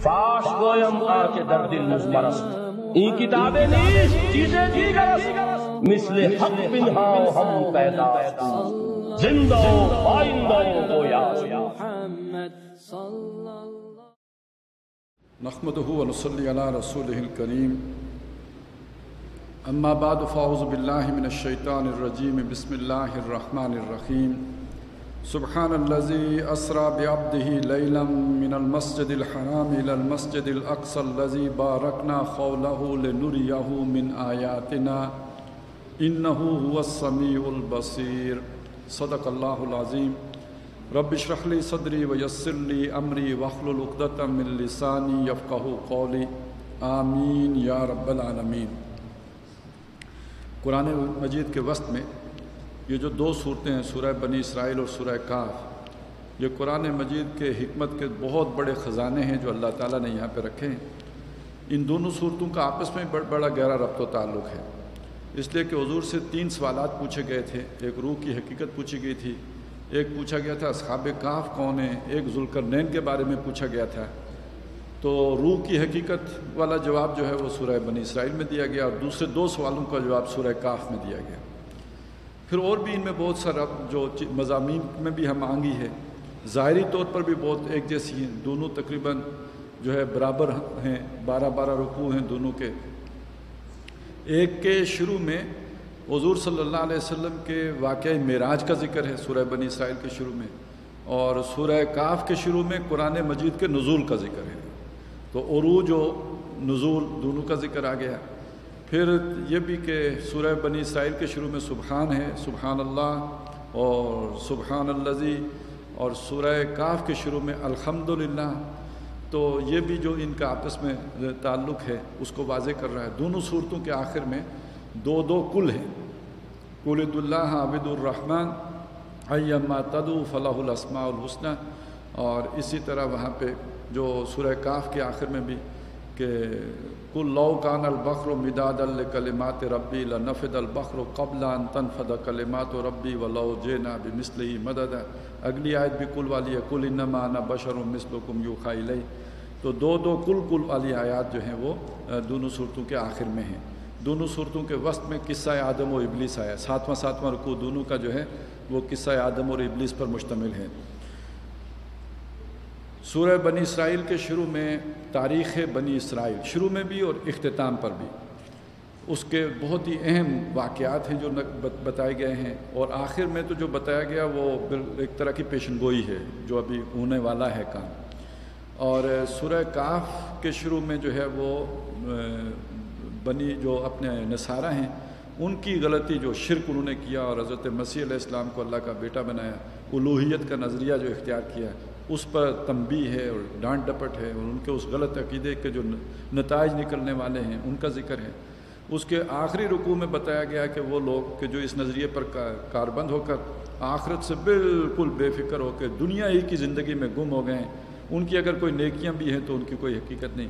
فاش گویم آنچه در دل مزبرست این کتاب نیست چیز دیگر است۔ مثل حق بنها و هم پیداست زنده و آینده و الله نحمده ونصلي على رسوله الكريم أما بعد فأعوذ بالله من الشيطان الرجيم بسم الله الرحمن الرحيم سبحان الذي أسرى بعبده ليلا من المسجد الحرام إلى المسجد الأقصى الذي باركنا حوله لنريه من آياتنا إنه هو السميع البصير صدق الله العظيم رب اشرح لي صدري ويسر لي امري واحلل عقدة من لساني يفقهوا قولي آمین یا رب العالمین. قرآن مجید کے وسط میں یہ جو دو صورتیں ہیں، سورہ بنی اسرائیل اور سورہ کاف، یہ قرآن مجید کے حکمت کے بہت بڑے خزانے ہیں جو اللہ تعالیٰ نے یہاں پہ رکھے ہیں۔ ان دونوں صورتوں کا آپس میں بڑا گہرا ربط و تعلق ہے۔ اس لیے کہ حضور سے تین سوالات پوچھے گئے تھے۔ ایک روح کی حقیقت پوچھی گئی تھی۔ ایک پوچھا گیا تھا، اصحاب کاف کون ہیں؟ ایک ذوالقرنین کے بارے میں پوچھا گیا تھا۔ تو روح کی حقیقت والا جواب جو ہے وہ سورہ بنی اسرائیل میں دیا گیا اور دوسرے دو سوالوں کا جواب سورہ کاف میں دیا گیا۔ پھر اور بھی ان میں بہت سارا جو مضامین میں بھی ہم آنگی ہے ظاہری طور پر بھی بہت ایک جیسی ہیں۔ دونوں تقریباً جو ہے برابر ہیں، بارہ بارہ رکوع ہیں دونوں کے۔ ایک کے شروع میں حضور صلی اللہ علیہ وسلم کے واقعہ معراج کا ذکر ہے، سورہ بنی اسرائیل کے شروع میں۔ اور سورہ کاف کے شروع میں قرآن مجید کے نزول کا ذکر ہے۔ تو عروج و نزول دونوں کا ذکر آ گیا۔ پھر یہ بھی کہ سورہ بنی اسرائیل کے شروع میں سبحان ہے، سبحان اللہ اور سبحان الزی اور سورہ کاف کے شروع میں الحمد تو یہ بھی جو ان کا آپس میں تعلق ہے، اس کو واضح کر رہا ہے۔ دونوں صورتوں کے آخر میں دو دو کل ہیں۔ کلد اللہ عابد الرحمن ایما تدو فلاح الاسماء الحسنہ۔ اور اسی طرح وہاں پہ جو سورہ کاف کے آخر میں بھی کہ کل لو کان البخر و مداد الکلمات ربی لنفد البخر و قبل ان تنفد کلمات و ربی و لو جینا بھی مسلح مدد اگلی آیت بھی کل والی ہے کل انما انا بشر و مثل کم یو خائی تو دو دو کل کل والی آیات جو ہیں وہ دونوں صورتوں کے آخر میں ہیں۔ دونوں صورتوں کے وسط میں قصہ آدم و ابلیس آیا، ساتواں ساتواں رکوع دونوں کا جو ہے، وہ قصہ آدم اور ابلیس پر مشتمل ہے۔ سورہ بنی اسرائیل کے شروع میں تاریخ بنی اسرائیل شروع میں بھی اور اختتام پر بھی۔ اس کے بہت ہی اہم واقعات ہیں جو بتائے گئے ہیں اور آخر میں تو جو بتایا گیا وہ ایک طرح کی پیشن گوئی ہے جو ابھی ہونے والا ہے کام۔ اور سورہ کاف کے شروع میں جو ہے وہ بنی جو اپنے نصارہ ہیں، ان کی غلطی جو شرک انہوں نے کیا اور حضرت مسیح علیہ السلام کو اللہ کا بیٹا بنایا الوحیت کا نظریہ جو اختیار کیا اس پر تنبی ہے اور ڈانٹ ڈپٹ ہے اور ان کے اس غلط عقیدے کے جو نتائج نکلنے والے ہیں، ان کا ذکر ہے۔ اس کے آخری رکوع میں بتایا گیا کہ وہ لوگ کہ جو اس نظریے پر کاربند ہو کر آخرت سے بالکل بے فکر ہو کے دنیا ہی کی زندگی میں گم ہو گئے ہیں۔ ان کی اگر کوئی نیکیاں بھی ہیں تو ان کی کوئی حقیقت نہیں۔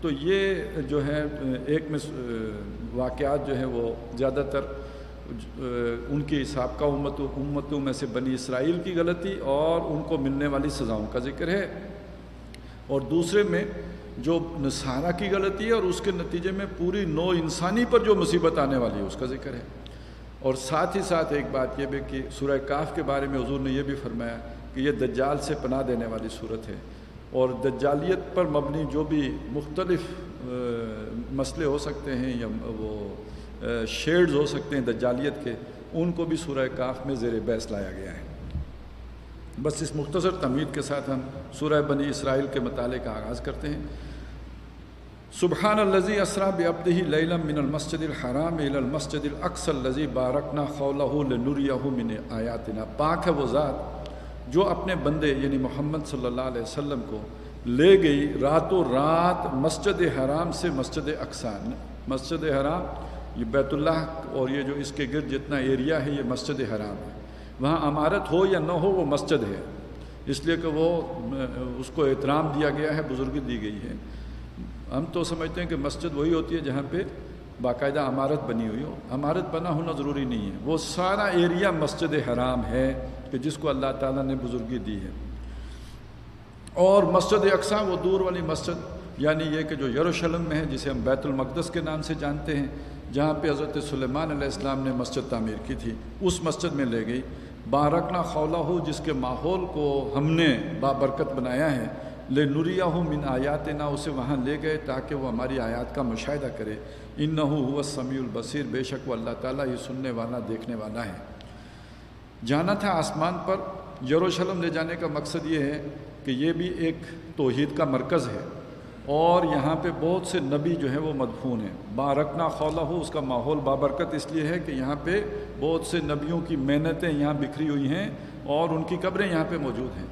تو یہ جو ہے، ایک میں واقعات جو ہیں وہ زیادہ تر ان کی سابقہ امت امتوں میں سے بنی اسرائیل کی غلطی اور ان کو ملنے والی سزاؤں کا ذکر ہے۔ اور دوسرے میں جو نصارہ کی غلطی ہے اور اس کے نتیجے میں پوری نو انسانی پر جو مصیبت آنے والی ہے اس کا ذکر ہے۔ اور ساتھ ہی ساتھ ایک بات یہ بھی کہ سورہ کاف کے بارے میں حضور نے یہ بھی فرمایا کہ یہ دجال سے پناہ دینے والی صورت ہے۔ اور دجالیت پر مبنی جو بھی مختلف مسئلے ہو سکتے ہیں یا وہ شیڈز ہو سکتے ہیں دجالیت کے، ان کو بھی سورہ کاف میں زیر بحث لایا گیا ہے۔ بس اس مختصر تمید کے ساتھ ہم سورہ بنی اسرائیل کے مطالعے کا آغاز کرتے ہیں۔ سبحان الزی اسرا ببدی لیلم من المسجد الحرام الى المسجد الاقصى الزی بارکنا خولہ لنوریہ من آیاتنا۔ پاک ہے وہ ذات جو اپنے بندے یعنی محمد صلی اللہ علیہ وسلم کو لے گئی راتوں رات مسجد حرام سے مسجد اقسان مسجد حرام یہ بیت اللہ اور یہ جو اس کے گرد جتنا ایریا ہے، یہ مسجد حرام ہے۔ وہاں عمارت ہو یا نہ ہو، وہ مسجد ہے۔ اس لیے کہ وہ، اس کو احترام دیا گیا ہے، بزرگی دی گئی ہے۔ ہم تو سمجھتے ہیں کہ مسجد وہی ہوتی ہے جہاں پہ باقاعدہ عمارت بنی ہوئی ہو۔ عمارت بنا ہونا ضروری نہیں ہے۔ وہ سارا ایریا مسجد حرام ہے کہ جس کو اللہ تعالیٰ نے بزرگی دی ہے۔ اور مسجد اقسا وہ دور والی مسجد۔ یعنی یہ کہ جو یروشلم میں ہے، جسے ہم بیت المقدس کے نام سے جانتے ہیں، جہاں پہ حضرت سلیمان علیہ السلام نے مسجد تعمیر کی تھی، اس مسجد میں لے گئی۔ بارکنا خولہ ہو جس کے ماحول کو ہم نے بابرکت بنایا ہے لے نوریا ہو من آیات نہ اسے وہاں لے گئے تاکہ وہ ہماری آیات کا مشاہدہ کرے۔ ان نہ ہوا سمیع البصیر، بے شک وہ اللہ تعالیٰ یہ سننے والا، دیکھنے والا ہے۔ جانا تھا آسمان پر، یروشلم لے جانے کا مقصد یہ ہے کہ یہ بھی ایک توحید کا مرکز ہے۔ اور یہاں پہ بہت سے نبی جو ہیں وہ مدفون ہیں۔ بارکنا خولہ ہو اس کا ماحول بابرکت اس لیے ہے کہ یہاں پہ بہت سے نبیوں کی محنتیں یہاں بکھری ہوئی ہیں اور ان کی قبریں یہاں پہ موجود ہیں۔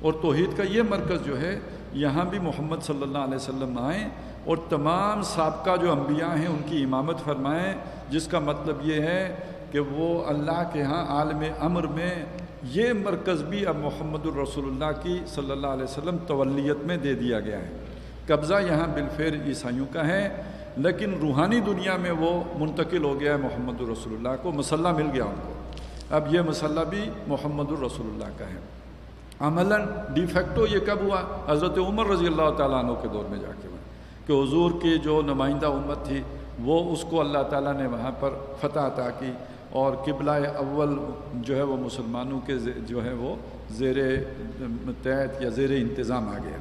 اور توحید کا یہ مرکز جو ہے، یہاں بھی محمد صلی اللہ علیہ وسلم آئیں اور تمام سابقہ جو انبیاء ہیں ان کی امامت فرمائیں، جس کا مطلب یہ ہے کہ وہ اللہ کے ہاں عالم امر میں، یہ مرکز بھی اب محمد الرسول اللہ کی صلی اللہ علیہ وسلم تولیت میں دے دیا گیا ہے۔ قبضہ یہاں بالفیر عیسائیوں کا ہے، لیکن روحانی دنیا میں وہ منتقل ہو گیا ہے محمد الرسول اللہ کو، مسلح مل گیا ان کو۔ اب یہ مسلح بھی محمد الرسول اللہ کا ہے۔ عملاً ڈی فیکٹو یہ کب ہوا؟ حضرت عمر رضی اللہ تعالیٰ عنہ کے دور میں جا کے ہوا۔ کہ حضور کی جو نمائندہ امت تھی، وہ اس کو اللہ تعالیٰ نے وہاں پر فتح عطا کی اور قبلہ اول جو ہے وہ مسلمانوں کے جو ہے وہ زیر تحت یا زیر انتظام آ گیا۔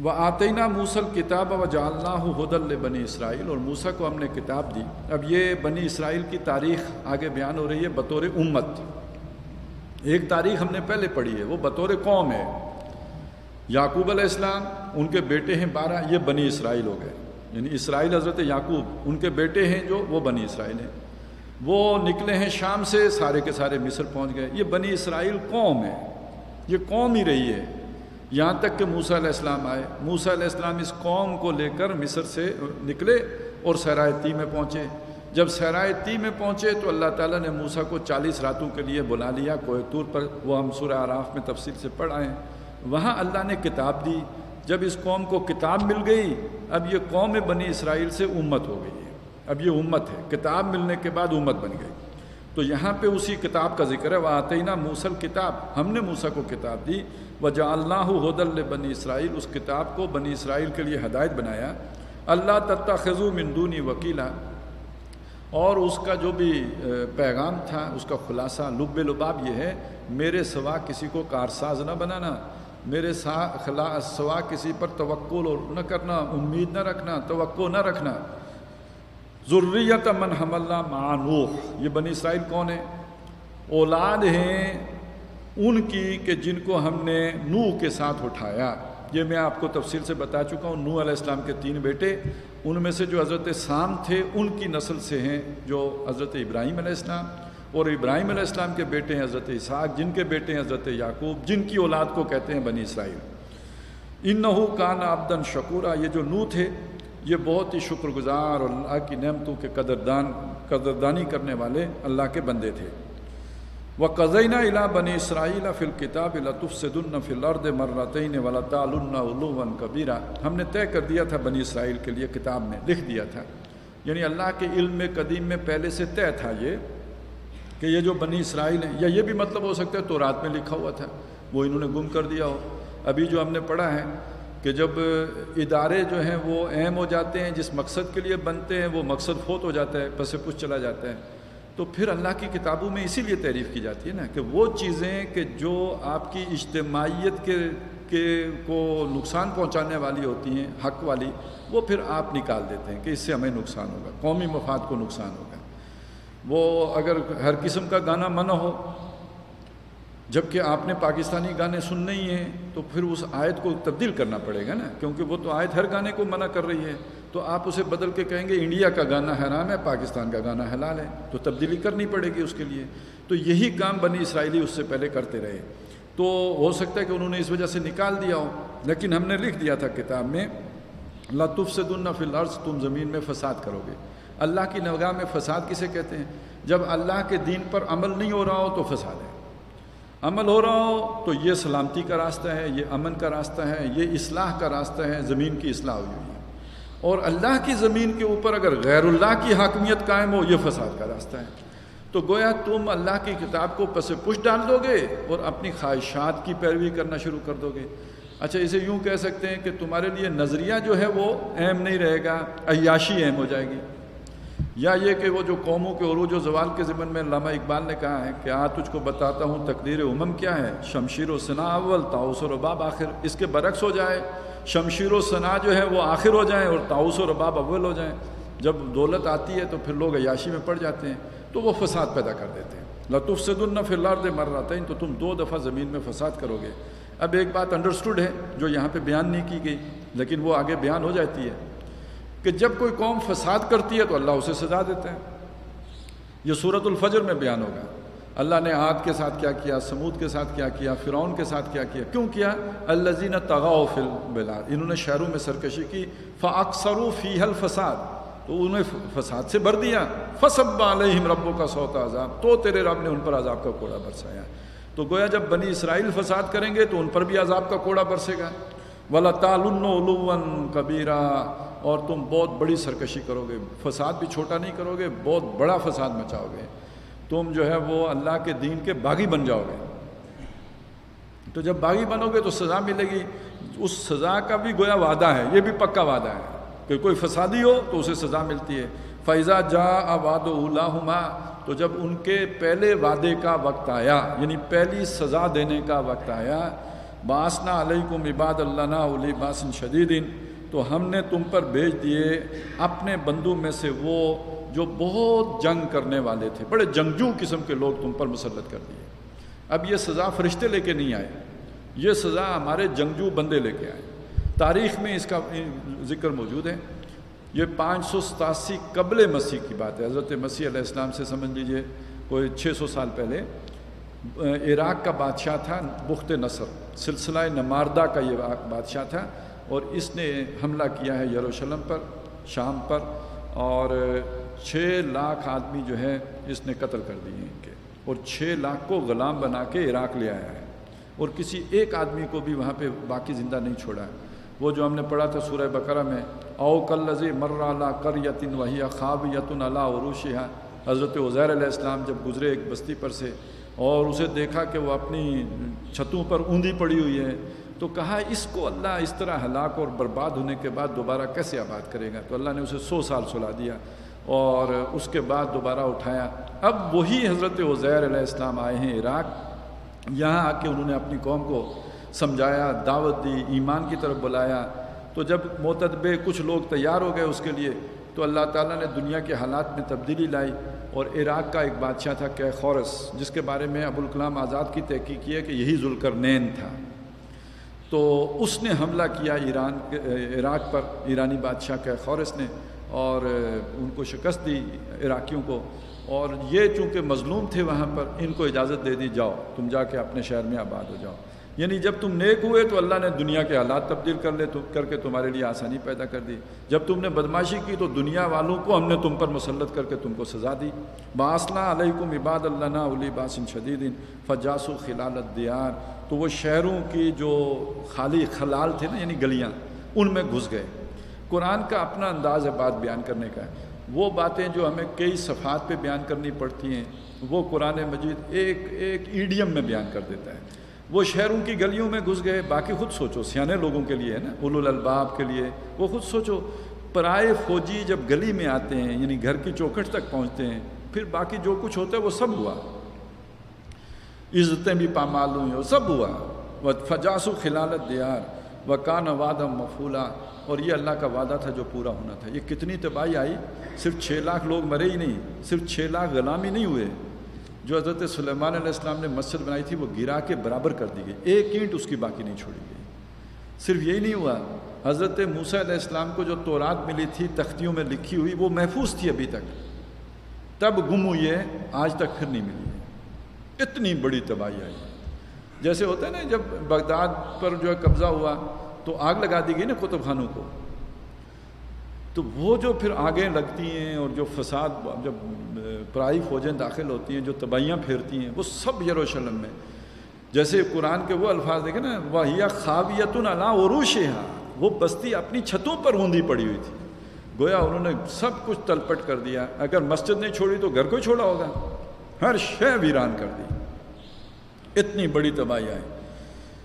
وہ آتینہ موسل کتاب و جالنا حدل بنی اسرائیل اور موسا کو ہم نے کتاب دی۔ اب یہ بنی اسرائیل کی تاریخ آگے بیان ہو رہی ہے بطور امت۔ ایک تاریخ ہم نے پہلے پڑھی ہے، وہ بطور قوم ہے۔ یعقوب علیہ السلام، ان کے بیٹے ہیں بارہ، یہ بنی اسرائیل ہو گئے۔ یعنی اسرائیل حضرت یعقوب، ان کے بیٹے ہیں جو، وہ بنی اسرائیل ہیں۔ وہ نکلے ہیں شام سے، سارے کے سارے مصر پہنچ گئے۔ یہ بنی اسرائیل قوم ہے۔ یہ قوم ہی رہی ہے۔ یہاں تک کہ موسیٰ علیہ السلام آئے۔ موسیٰ علیہ السلام اس قوم کو لے کر مصر سے نکلے اور سرائے میں پہنچے۔ جب سرائے میں پہنچے تو اللہ تعالیٰ نے موسیٰ کو چالیس راتوں کے لیے بلا لیا۔ کوہ طور پر وہ ہم سورہ عراف میں تفصیل سے پڑھ آئے۔ وہاں اللہ نے کتاب دی۔ جب اس قوم کو کتاب مل گئی، اب یہ قوم بنی اسرائیل سے امت ہو گئی ہے۔ اب یہ امت ہے۔ کتاب ملنے کے بعد امت بن گئی۔ تو یہاں پہ اسی کتاب کا ذکر ہے۔ وہ آتے ہی نا موسل کتاب ہم نے موسیٰ کو کتاب دی۔ وجہ اللہ حد بنی اسرائیل، اس کتاب کو بنی اسرائیل کے لیے ہدایت بنایا۔ اللہ تتا خزو مندونی وکیلا۔ اور اس کا جو بھی پیغام تھا، اس کا خلاصہ، لب لباب یہ ہے، میرے سوا کسی کو کارساز نہ بنانا۔ میرے سوا کسی پر توقع نہ کرنا، امید نہ رکھنا، توقع نہ رکھنا۔ ضروریت من حم اللہ یہ بنی اسرائیل کون ہے اولاد ہیں ان کی کہ جن کو ہم نے نوح کے ساتھ اٹھایا۔ یہ میں آپ کو تفصیل سے بتا چکا ہوں۔ نوح علیہ السلام کے تین بیٹے، ان میں سے جو حضرت سام تھے، ان کی نسل سے ہیں جو حضرت ابراہیم علیہ السلام۔ اور ابراہیم علیہ السلام کے بیٹے ہیں حضرت اسحاق، جن کے بیٹے ہیں حضرت یعقوب، جن کی اولاد کو کہتے ہیں بنی اسرائیل۔ ان نحو کان آبدن شکورہ یہ جو نو تھے، یہ بہت ہی شکر گزار اور اللہ کی نعمتوں کے قدردان، قدردانی کرنے والے اللہ کے بندے تھے۔ وہ قزینہ الا بنی اسرائیل فل کتاب لطف صد الفل ارد مرتعین ولا تعلّہ کبیرہ۔ ہم نے طے کر دیا تھا بنی اسرائیل کے لیے کتاب میں، لکھ دیا تھا۔ یعنی اللہ کے علم قدیم میں پہلے سے طے تھا یہ کہ یہ جو بنی اسرائیل ہیں، یا یہ بھی مطلب ہو سکتا ہے تو رات میں لکھا ہوا تھا، وہ انہوں نے گم کر دیا ہو۔ ابھی جو ہم نے پڑھا ہے کہ جب ادارے جو ہیں وہ اہم ہو جاتے ہیں، جس مقصد کے لیے بنتے ہیں، وہ مقصد فوت ہو جاتا ہے، پس کچھ چلا جاتا ہے۔ تو پھر اللہ کی کتابوں میں اسی لیے تعریف کی جاتی ہے نا کہ وہ چیزیں کہ جو آپ کی اجتماعیت کے کے، کو نقصان پہنچانے والی ہوتی ہیں، حق والی، وہ پھر آپ نکال دیتے ہیں کہ اس سے ہمیں نقصان ہوگا، قومی مفاد کو نقصان ہوگا۔ وہ اگر ہر قسم کا گانا منع ہو جبکہ آپ نے پاکستانی گانے سننے ہی ہیں، تو پھر اس آیت کو تبدیل کرنا پڑے گا نا، کیونکہ وہ تو آیت ہر گانے کو منع کر رہی ہے۔ تو آپ اسے بدل کے کہیں گے، انڈیا کا گانا حرام ہے، پاکستان کا گانا حلال ہے، تو تبدیلی کرنی پڑے گی اس کے لیے۔ تو یہی کام بنی اسرائیلی اس سے پہلے کرتے رہے۔ تو ہو سکتا ہے کہ انہوں نے اس وجہ سے نکال دیا ہو، لیکن ہم نے لکھ دیا تھا کتاب میں لطف سے دن فی الارض، تم زمین میں فساد کرو گے۔ اللہ کی نگاہ میں فساد کسے کہتے ہیں؟ جب اللہ کے دین پر عمل نہیں ہو رہا ہو تو فساد ہے۔ عمل ہو رہا ہو تو یہ سلامتی کا راستہ ہے، یہ امن کا راستہ ہے، یہ اصلاح کا راستہ ہے، زمین کی اصلاح ہوئی ہوئی ہے۔ اور اللہ کی زمین کے اوپر اگر غیر اللہ کی حاکمیت قائم ہو، یہ فساد کا راستہ ہے۔ تو گویا تم اللہ کی کتاب کو پس پش ڈال دو گے اور اپنی خواہشات کی پیروی کرنا شروع کر دو گے۔ اچھا اسے یوں کہہ سکتے ہیں کہ تمہارے لیے نظریہ جو ہے وہ اہم نہیں رہے گا، عیاشی اہم ہو جائے گی۔ یا یہ کہ وہ جو قوموں کے عروج و زوال کے ضمن میں علامہ اقبال نے کہا ہے کہ آ تجھ کو بتاتا ہوں تقدیر امم کیا ہے؟ شمشیر و ثنا اول تاؤس و رباب آخر۔ اس کے برعکس ہو جائے، شمشیر و ثنا جو ہے وہ آخر ہو جائیں اور تاؤس و رباب اول ہو جائیں۔ جب دولت آتی ہے تو پھر لوگ عیاشی میں پڑ جاتے ہیں، تو وہ فساد پیدا کر دیتے ہیں۔ لطف سے دن فی الارض مر رہتا تو تم دو دفعہ زمین میں فساد کرو گے۔ اب ایک بات انڈرسٹوڈ ہے، جو یہاں پہ بیان نہیں کی گئی، لیکن وہ آگے بیان ہو جاتی ہے۔ کہ جب کوئی قوم فساد کرتی ہے تو اللہ اسے سزا دیتا ہے یہ صورت الفجر میں بیان ہوگا۔ اللہ نے عاد کے ساتھ کیا کیا، سمود کے ساتھ کیا کیا، فرعون کے ساتھ کیا کیا۔ کیوں کیا؟ الزین تغاؤ فل بلا انہوں نے شہروں میں سرکشی کی۔ فاکثرو فی حل فساد تو انہیں فساد سے بھر دیا۔ فصب علیہم ربوں کا سوتا عذاب۔ تو تیرے رب نے ان پر عذاب کا کوڑا برسایا۔ تو گویا جب بنی اسرائیل فساد کریں گے تو ان پر بھی عذاب کا کوڑا برسے گا۔ ولا تعلن علوم کبیرہ اور تم بہت بڑی سرکشی کرو گے فساد بھی چھوٹا نہیں کرو گے بہت بڑا فساد مچاؤ گے تم جو ہے وہ اللہ کے دین کے باغی بن جاؤ گے تو جب باغی بنو گے تو سزا ملے گی۔ اس سزا کا بھی گویا وعدہ ہے، یہ بھی پکا وعدہ ہے۔ کہ کوئی فسادی ہو تو اسے سزا ملتی ہے۔ فیضا جا آباد اللہ تو جب ان کے پہلے وعدے کا وقت آیا یعنی پہلی سزا دینے کا وقت آیا، باسنا علیکم عباد اللہ علی باسن شدیدین تو ہم نے تم پر بھیج دیے اپنے بندو میں سے وہ جو بہت جنگ کرنے والے تھے۔ بڑے جنگجو قسم کے لوگ تم پر مسلط کر دیے۔ اب یہ سزا فرشتے لے کے نہیں آئے۔ یہ سزا ہمارے جنگجو بندے لے کے آئے۔ تاریخ میں اس کا ذکر موجود ہے۔ یہ پانچ سو ستاسی قبل مسیح کی بات ہے۔ حضرت مسیح علیہ السلام سے سمجھ لیجیے، کوئی چھ سو سال پہلے، عراق کا بادشاہ تھا بخت نصر۔ سلسلہ نماردہ کا یہ بادشاہ تھا۔ اور اس نے حملہ کیا ہے یروشلم پر، شام پر، اور چھ لاکھ آدمی جو ہے اس نے قتل کر دیے ان کے۔ اور چھ لاکھ کو غلام بنا کے عراق لے آیا ہے۔ اور کسی ایک آدمی کو بھی وہاں پہ باقی زندہ نہیں چھوڑا۔ ہے وہ جو ہم نے پڑھا تھا سورہ بقرہ میں او کل لذی مر اللہ کر یتن وحیہ خواب یتن اللہ عروشیہ حضرت عزیر علیہ السلام جب گزرے ایک بستی پر سے، اور اسے دیکھا کہ وہ اپنی چھتوں پر اوندھی پڑی ہوئی ہے۔ تو کہا اس کو اللہ اس طرح ہلاک اور برباد ہونے کے بعد دوبارہ کیسے آباد کرے گا؟ تو اللہ نے اسے سو سال سلا دیا اور اس کے بعد دوبارہ اٹھایا۔ اب وہی حضرت عزیر علیہ السلام آئے ہیں عراق۔ یہاں آ کے انہوں نے اپنی قوم کو سمجھایا، دعوت دی، ایمان کی طرف بلایا۔ تو جب معتدبے کچھ لوگ تیار ہو گئے اس کے لیے، تو اللہ تعالیٰ نے دنیا کے حالات میں تبدیلی لائی اور عراق کا ایک بادشاہ تھا کہ خورس جس کے بارے میں ابوالکلام آزاد کی تحقیق کی ہے کہ یہی ذوالکرنین تھا۔ تو اس نے حملہ کیا ایران عراق پر، ایرانی بادشاہ کے خورس نے، اور ان کو شکست دی عراقیوں کو۔ اور یہ چونکہ مظلوم تھے وہاں پر، ان کو اجازت دے دی، جاؤ، تم جا کے اپنے شہر میں آباد ہو جاؤ۔ یعنی جب تم نیک ہوئے تو اللہ نے دنیا کے حالات تبدیل کر لے تو، کر کے تمہارے لیے آسانی پیدا کر دی۔ جب تم نے بدماشی کی تو دنیا والوں کو ہم نے تم پر مسلط کر کے تم کو سزا دی۔ باسلہ علیکم عباد اللہ علی باسن شدید فجاس و خلالت دیار تو وہ شہروں کی جو خالی خلال تھے نا یعنی گلیاں، ان میں گھس گئے۔ قرآن کا اپنا انداز ہے بات بیان کرنے کا۔ وہ باتیں جو ہمیں کئی صفحات پہ بیان کرنی پڑتی ہیں، وہ قرآن مجید ایک ایک ایڈیم میں بیان کر دیتا ہے۔ وہ شہروں کی گلیوں میں گھس گئے، باقی خود سوچو، سیانے لوگوں کے لیے نا اولو الالباب کے لیے، وہ خود سوچو۔ پرائے فوجی جب گلی میں آتے ہیں یعنی گھر کی چوکھٹ تک پہنچتے ہیں، پھر باقی جو کچھ ہوتا ہے وہ سب ہوا۔ عزتیں بھی پامال ہوئی وہ سب ہوا۔ وہ فجاس و خلالت دیار و کان وعدہ مفولہ اور یہ اللہ کا وعدہ تھا جو پورا ہونا تھا۔ یہ کتنی تباہی آئی؟ صرف چھ لاکھ لوگ مرے ہی نہیں، صرف چھ لاکھ غلامی نہیں ہوئے۔ جو حضرت سلیمان علیہ السلام نے مسجد بنائی تھی، وہ گرا کے برابر کر دی گئی۔ ایک اینٹ اس کی باقی نہیں چھوڑی گئی۔ صرف یہی نہیں ہوا، حضرت موسیٰ علیہ السلام کو جو تورات ملی تھی، تختیوں میں لکھی ہوئی، وہ محفوظ تھی ابھی تک۔ تب گم ہوئی ہے، آج تک پھر نہیں ملی۔ اتنی بڑی تباہی آئی۔ جیسے ہوتا ہے نا جب بغداد پر جو ہے قبضہ ہوا تو آگ لگا دی گئی نا کتب خانوں کو۔ تو وہ جو پھر آگے لگتی ہیں اور جو فساد جب پرائی فوجیں داخل ہوتی ہیں، جو تباہیاں پھیرتی ہیں، وہ سب یروشلم میں۔ جیسے قرآن کے وہ الفاظ دیکھیں نا واہیا خوابیت اللہ عروش وہ بستی اپنی چھتوں پر ہوندی پڑی ہوئی تھی۔ گویا انہوں نے سب کچھ تلپٹ کر دیا۔ اگر مسجد نہیں چھوڑی تو گھر کو چھوڑا ہوگا۔ ہر شے ویران کر دی۔ اتنی بڑی تباہی آئی۔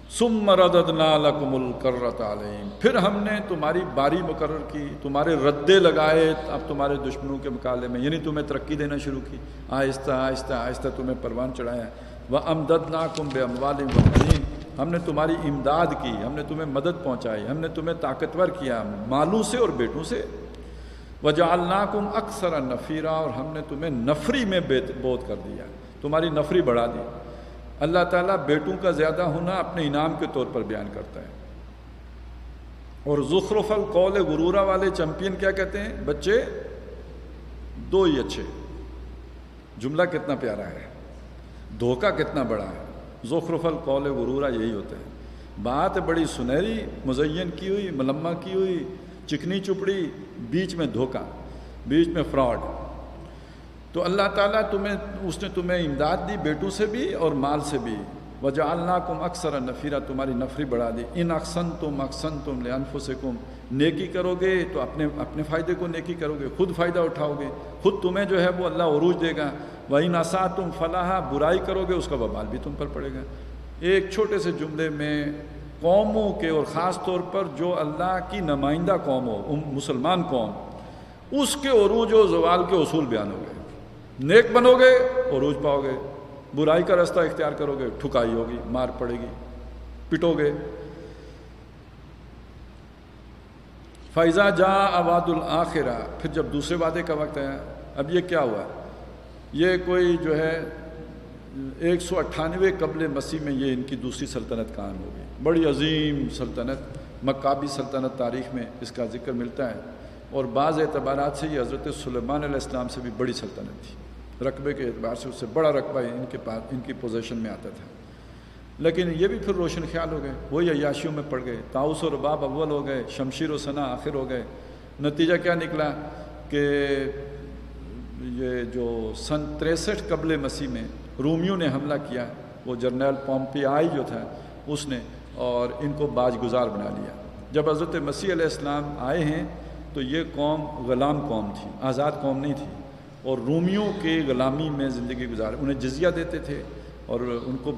سم رددنا لکم الکرت علیہم۔ پھر ہم نے تمہاری باری مقرر کی، تمہارے ردے لگائے، اب تمہارے دشمنوں کے مقابلے میں یعنی تمہیں ترقی دینا شروع کی۔ آہستہ آہستہ آہستہ تمہیں پروان چڑھایا۔ وہ امدد نا بے اموال ہم نے تمہاری امداد کی، ہم نے تمہیں مدد پہنچائی، ہم نے تمہیں طاقتور کیا، مالوں سے اور بیٹوں سے۔ وجعلناکم اکثر نفیرہ اور ہم نے تمہیں نفری میں بوت کر دیا۔ تمہاری نفری بڑھا دی۔ اللہ تعالیٰ بیٹوں کا زیادہ ہونا اپنے انعام کے طور پر بیان کرتا ہے۔ اور زخرف القول غرورہ والے چمپئن کیا کہتے ہیں؟ بچے، دو ہی اچھے۔ جملہ کتنا پیارا ہے۔ دھوکہ کتنا بڑا ہے۔ زخرف القول غرورہ یہی ہوتا ہے بات بڑی سنہری، مزین کی ہوئی، ملمہ کی ہوئی چکنی چپڑی، بیچ میں دھوکہ بیچ میں فراڈ۔ تو اللہ تعالیٰ تمہیں، اس نے تمہیں امداد دی بیٹوں سے بھی اور مال سے بھی۔ وجہ اللہ کم اکثر نفیرہ تمہاری نفری بڑھا دی۔ ان اکثن تم اکثن تم لے انف سے کم نیکی کرو گے تو اپنے اپنے فائدے کو نیکی کرو گے۔ خود فائدہ اٹھاؤ گے۔ خود تمہیں جو ہے وہ اللہ عروج دے گا۔ وہی نسا تم فلاح برائی کرو گے، اس کا وبال بھی تم پر پڑے گا۔ ایک چھوٹے سے جملے میں قوموں کے اور خاص طور پر جو اللہ کی نمائندہ قوم ہو مسلمان قوم، اس کے عروج و زوال کے اصول بیان ہو گئے۔ نیک بنو گے، عروج پاؤ گے۔ برائی کا راستہ اختیار کرو گے، ٹھکائی ہوگی، مار پڑے گی، پٹو گے۔ فیضا جا آباد الآخرہ پھر جب دوسرے وعدے کا وقت آیا، اب یہ کیا ہوا؟ یہ کوئی جو ہے، ایک سو اٹھانوے قبل مسیح میں یہ ان کی دوسری سلطنت قائم ہو گئی۔ بڑی عظیم سلطنت مکابی سلطنت تاریخ میں اس کا ذکر ملتا ہے۔ اور بعض اعتبارات سے یہ حضرت سلیمان علیہ السلام سے بھی بڑی سلطنت تھی۔ رقبے کے اعتبار سے اس سے بڑا رقبہ ان کے پاس ان کی پوزیشن میں آتا تھا۔ لیکن یہ بھی پھر روشن خیال ہو گئے۔ وہی عیاشیوں میں پڑ گئے۔ تاؤس و رباب اول ہو گئے، شمشیر و ثنا آخر ہو گئے۔ نتیجہ کیا نکلا؟ کہ یہ جو سن تریسٹھ قبل مسیح میں رومیوں نے حملہ کیا، وہ جرنیل پومپی آئی جو تھا، اس نے اور ان کو باج گزار بنا لیا۔ جب حضرت مسیح علیہ السلام آئے ہیں تو یہ قوم غلام قوم تھی، آزاد قوم نہیں تھی۔ اور رومیوں کے غلامی میں زندگی گزار انہیں جزیہ دیتے تھے اور ان کو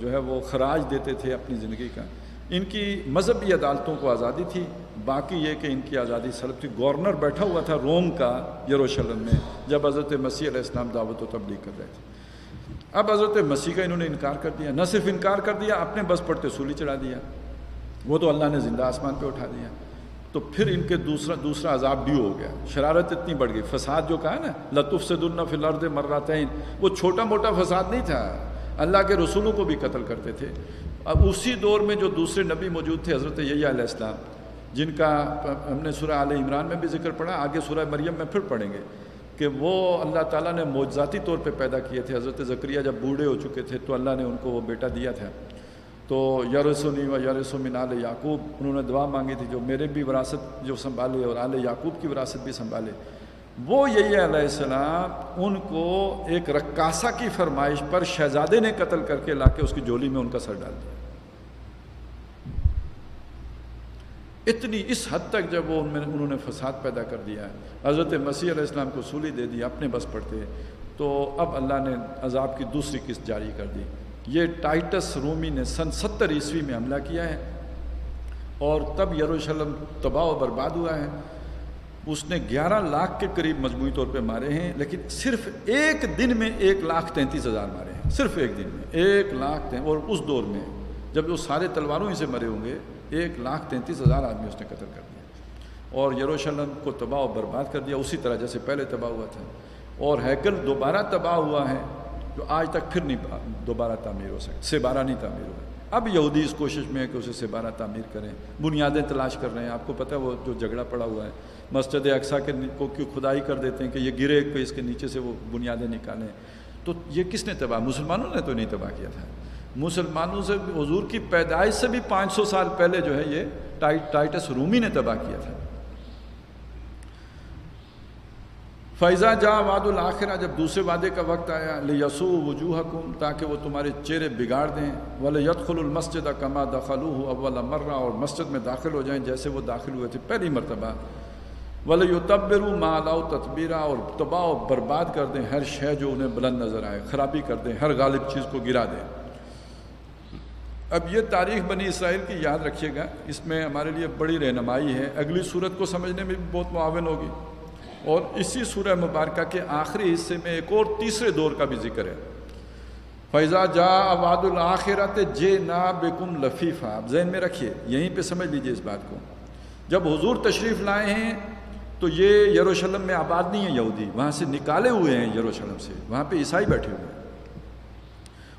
جو ہے وہ خراج دیتے تھے اپنی زندگی کا۔ ان کی مذہبی عدالتوں کو آزادی تھی، باقی یہ کہ ان کی آزادی سلب تھی۔ گورنر بیٹھا ہوا تھا روم کا یروشلم میں، جب حضرت مسیح علیہ السلام دعوت و تبلیغ کر رہے تھے۔ اب حضرت مسیح کا انہوں نے انکار کر دیا، نہ صرف انکار کر دیا، اپنے بس پڑتے سولی چڑھا دیا۔ وہ تو اللہ نے زندہ آسمان پہ اٹھا دیا۔ تو پھر ان کے دوسرا دوسرا عذاب بھی ہو گیا۔ شرارت اتنی بڑھ گئی۔ فساد جو کہا نا لطف سے دن فی الارض مراتین وہ چھوٹا موٹا فساد نہیں تھا۔ اللہ کے رسولوں کو بھی قتل کرتے تھے۔ اب اسی دور میں جو دوسرے نبی موجود تھے، حضرت یحییٰ علیہ السلام، جن کا ہم نے سورہ علیہ عمران میں بھی ذکر پڑھا، آگے سورہ مریم میں پھر پڑھیں گے۔ کہ وہ اللہ تعالیٰ نے موجزاتی طور پہ پیدا کیے تھے۔ حضرت ذکریہ جب بوڑھے ہو چکے تھے تو اللہ نے ان کو وہ بیٹا دیا تھا۔ تو یارسونی و یارس و من آل یعقوب، انہوں نے دعا مانگی تھی جو میرے بھی وراثت جو سنبھالے اور آل یعقوب کی وراثت بھی سنبھالے۔ وہ یہی علیہ السلام، ان کو ایک رکاسا کی فرمائش پر شہزادے نے قتل کر کے لا کے اس کی جولی میں ان کا سر ڈال دیا۔ اتنی اس حد تک جب وہ میں انہوں نے فساد پیدا کر دیا حضرت مسیح علیہ السلام کو سولی دے دی، اپنے بس پڑتے تو اب اللہ نے عذاب کی دوسری قسط جاری کر دی۔ یہ ٹائٹس رومی نے سن ستر عیسوی میں حملہ کیا ہے۔ اور تب یروشلم تباہ و برباد ہوا ہے۔ اس نے گیارہ لاکھ کے قریب مجموعی طور پہ مارے ہیں، لیکن صرف ایک دن میں ایک لاکھ تینتیس ہزار مارے ہیں۔ صرف ایک دن میں، ایک لاکھ اور اس دور میں، جب وہ سارے تلواروں ہی سے مرے ہوں گے ایک لاکھ تینتیس ہزار آدمی اس نے قتل کر دیا۔ اور یروشلم کو تباہ و برباد کر دیا، اسی طرح جیسے پہلے تباہ ہوا تھا۔ اور ہیکل دوبارہ تباہ ہوا ہے جو آج تک پھر نہیں دوبارہ تعمیر ہو سکتی سے بارہ نہیں تعمیر ہوا۔ اب یہودی اس کوشش میں ہے کہ اسے سے بارہ تعمیر کریں۔ بنیادیں تلاش کر رہے ہیں۔ آپ کو پتہ ہے وہ جو جھگڑا پڑا ہوا ہے، مسجد اقسا کے کو کیوں کھدائی کر دیتے ہیں کہ یہ گرے کہ اس کے نیچے سے وہ بنیادیں نکالیں۔ تو یہ کس نے تباہ؟ مسلمانوں نے تو نہیں تباہ کیا تھا۔ مسلمانوں سے حضور کی پیدائش سے بھی پانچ سو سال پہلے جو ہے یہ ٹائٹ ٹائٹس رومی نے تباہ کیا تھا۔ فیضا جا واد الآخرہ جب دوسرے وعدے کا وقت آیا یسو وجوہ تاکہ وہ تمہارے چہرے بگاڑ دیں۔ والے یدخل المسجد کما دخل اول مرہ اور مسجد میں داخل ہو جائیں جیسے وہ داخل ہوئے تھے پہلی مرتبہ۔ ولی و تبرو مالا تطبیرہ اور تباہ و برباد کر دیں۔ ہر شے جو انہیں بلند نظر آئے، خرابی کر دیں، ہر غالب چیز کو گرا دیں۔ اب یہ تاریخ بنی اسرائیل کی یاد رکھیے گا، اس میں ہمارے لیے بڑی رہنمائی ہے۔ اگلی صورت کو سمجھنے میں بھی بہت معاون ہوگی۔ اور اسی سورہ مبارکہ کے آخری حصے میں ایک اور تیسرے دور کا بھی ذکر ہے۔ فیضا جا آباد الآخرت جے نا بیکم لفیفہ آپ ذہن میں رکھیے، یہیں پہ سمجھ لیجیے اس بات کو۔ جب حضور تشریف لائے ہیں، تو یہ یروشلم میں آباد نہیں ہے یہودی، وہاں سے نکالے ہوئے ہیں یروشلم سے، وہاں پہ عیسائی بیٹھے ہوئے ہیں۔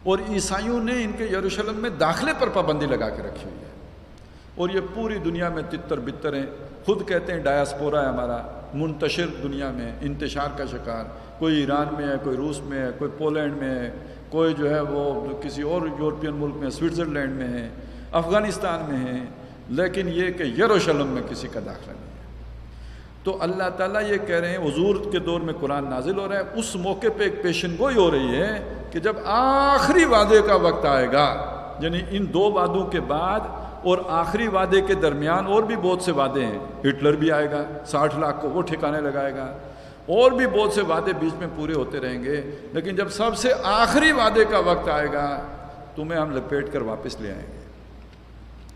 اور عیسائیوں نے ان کے یروشلم میں داخلے پر پابندی لگا کے رکھی ہوئی ہے۔ اور یہ پوری دنیا میں تتر بتر ہیں۔ خود کہتے ہیں ڈایاسپورا ہے ہمارا، منتشر دنیا میں انتشار کا شکار۔ کوئی ایران میں ہے، کوئی روس میں ہے، کوئی پولینڈ میں ہے، کوئی جو ہے وہ کسی اور یورپین ملک میں سوئٹزرلینڈ میں ہے، افغانستان میں ہے۔ لیکن یہ کہ یروشلم میں کسی کا داخلہ نہیں ہے۔ تو اللہ تعالیٰ یہ کہہ رہے ہیں، حضور کے دور میں قرآن نازل ہو رہا ہے۔ اس موقع پہ ایک پیشن گوئی ہو رہی ہے کہ جب آخری وعدے کا وقت آئے گا یعنی ان دو وعدوں کے بعد اور آخری وعدے کے درمیان اور بھی بہت سے وعدے ہیں۔ ہٹلر بھی آئے گا، ساٹھ لاکھ کو وہ ٹھکانے لگائے گا۔ اور بھی بہت سے وعدے بیچ میں پورے ہوتے رہیں گے۔ لیکن جب سب سے آخری وعدے کا وقت آئے گا، تمہیں ہم لپیٹ کر واپس لے آئیں گے۔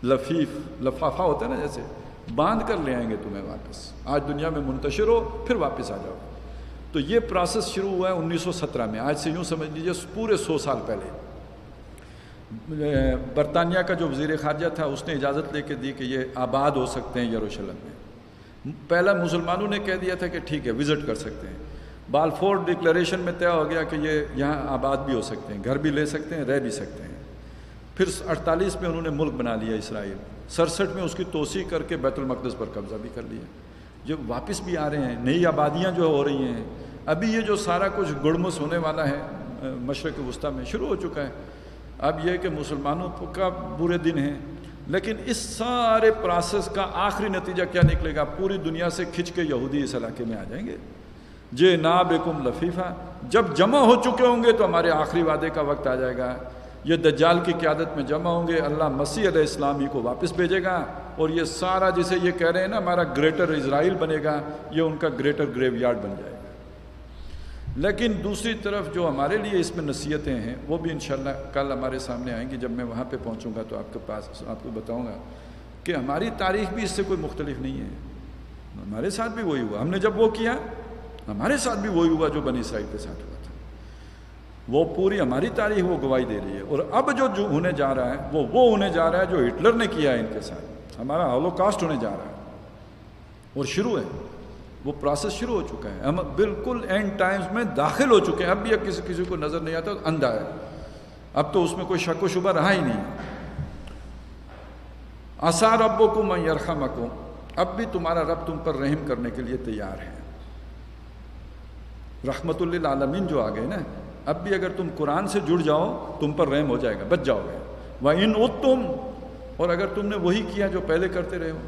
لفیف، لفافہ ہوتا ہے نا جیسے، باندھ کر لے آئیں گے تمہیں واپس۔ آج دنیا میں منتشر ہو، پھر واپس آ جاؤ۔ تو یہ پروسیس شروع ہوا ہے انیس سو سترہ میں۔ آج سے یوں سمجھ لیجیے پورے سو سال پہلے۔ برطانیہ کا جو وزیر خارجہ تھا، اس نے اجازت لے کے دی کہ یہ آباد ہو سکتے ہیں یروشلم میں۔ پہلا مسلمانوں نے کہہ دیا تھا کہ ٹھیک ہے وزٹ کر سکتے ہیں۔ بالفور ڈکلیریشن میں طے ہو گیا کہ یہ یہاں آباد بھی ہو سکتے ہیں، گھر بھی لے سکتے ہیں، رہ بھی سکتے ہیں۔ پھر اڑتالیس میں انہوں نے ملک بنا لیا اسرائیل۔ سڑسٹھ میں اس کی توسیع کر کے بیت المقدس پر قبضہ بھی کر لیا۔ جو واپس بھی آ رہے ہیں، نئی آبادیاں جو ہو رہی ہیں۔ ابھی یہ جو سارا کچھ گڑمس ہونے والا ہے، مشرق وسطیٰ میں شروع ہو چکا ہے۔ اب یہ کہ مسلمانوں کا برے دن ہیں۔ لیکن اس سارے پروسیس کا آخری نتیجہ کیا نکلے گا؟ پوری دنیا سے کھچ کے یہودی اس علاقے میں آ جائیں گے۔ جے نا بیکم لفیفہ، جب جمع ہو چکے ہوں گے تو ہمارے آخری وعدے کا وقت آ جائے گا۔ یہ دجال کی قیادت میں جمع ہوں گے، اللہ مسیح علیہ السلامی کو واپس بھیجے گا۔ اور یہ سارا جسے یہ کہہ رہے ہیں نا، ہمارا گریٹر اسرائیل بنے گا، یہ ان کا گریٹر گریو یارڈ بن جائے گا۔ لیکن دوسری طرف جو ہمارے لیے اس میں نصیحتیں ہیں، وہ بھی انشاءاللہ کل ہمارے سامنے آئیں گی۔ جب میں وہاں پہ پہنچوں گا تو آپ کے پاس آپ کو بتاؤں گا کہ ہماری تاریخ بھی اس سے کوئی مختلف نہیں ہے۔ ہمارے ساتھ بھی وہی ہوا۔ ہم نے جب وہ کیا، ہمارے ساتھ بھی وہی ہوا جو بنی اسرائیل کے ساتھ ہوا۔ وہ پوری ہماری تاریخ وہ گواہی دے رہی ہے اور اب جو جو ہونے جا رہا ہے، وہ وہ ہونے جا رہا ہے جو ہٹلر نے کیا ہے ان کے ساتھ۔ ہمارا ہولو کاسٹ ہونے جا رہا ہے۔ اور شروع ہے۔ وہ پروسیس شروع ہو چکا ہے۔ ہم بالکل اینڈ ٹائمز میں داخل ہو چکے ہیں۔ اب بھی اب کسی کسی کو نظر نہیں آتا، اندھا ہے۔ اب تو اس میں کوئی شک و شبہ رہا ہی نہیں آثار ابو کو میں یرخم اب بھی تمہارا رب تم پر رحم کرنے کے لیے تیار ہے۔ رحمت اللہ عالمین جو آ گئے نا اب بھی اگر تم قرآن سے جڑ جاؤ، تم پر رحم ہو جائے گا، بچ جاؤ گے۔ وہ ان تم اور اگر تم نے وہی کیا جو پہلے کرتے رہے ہو،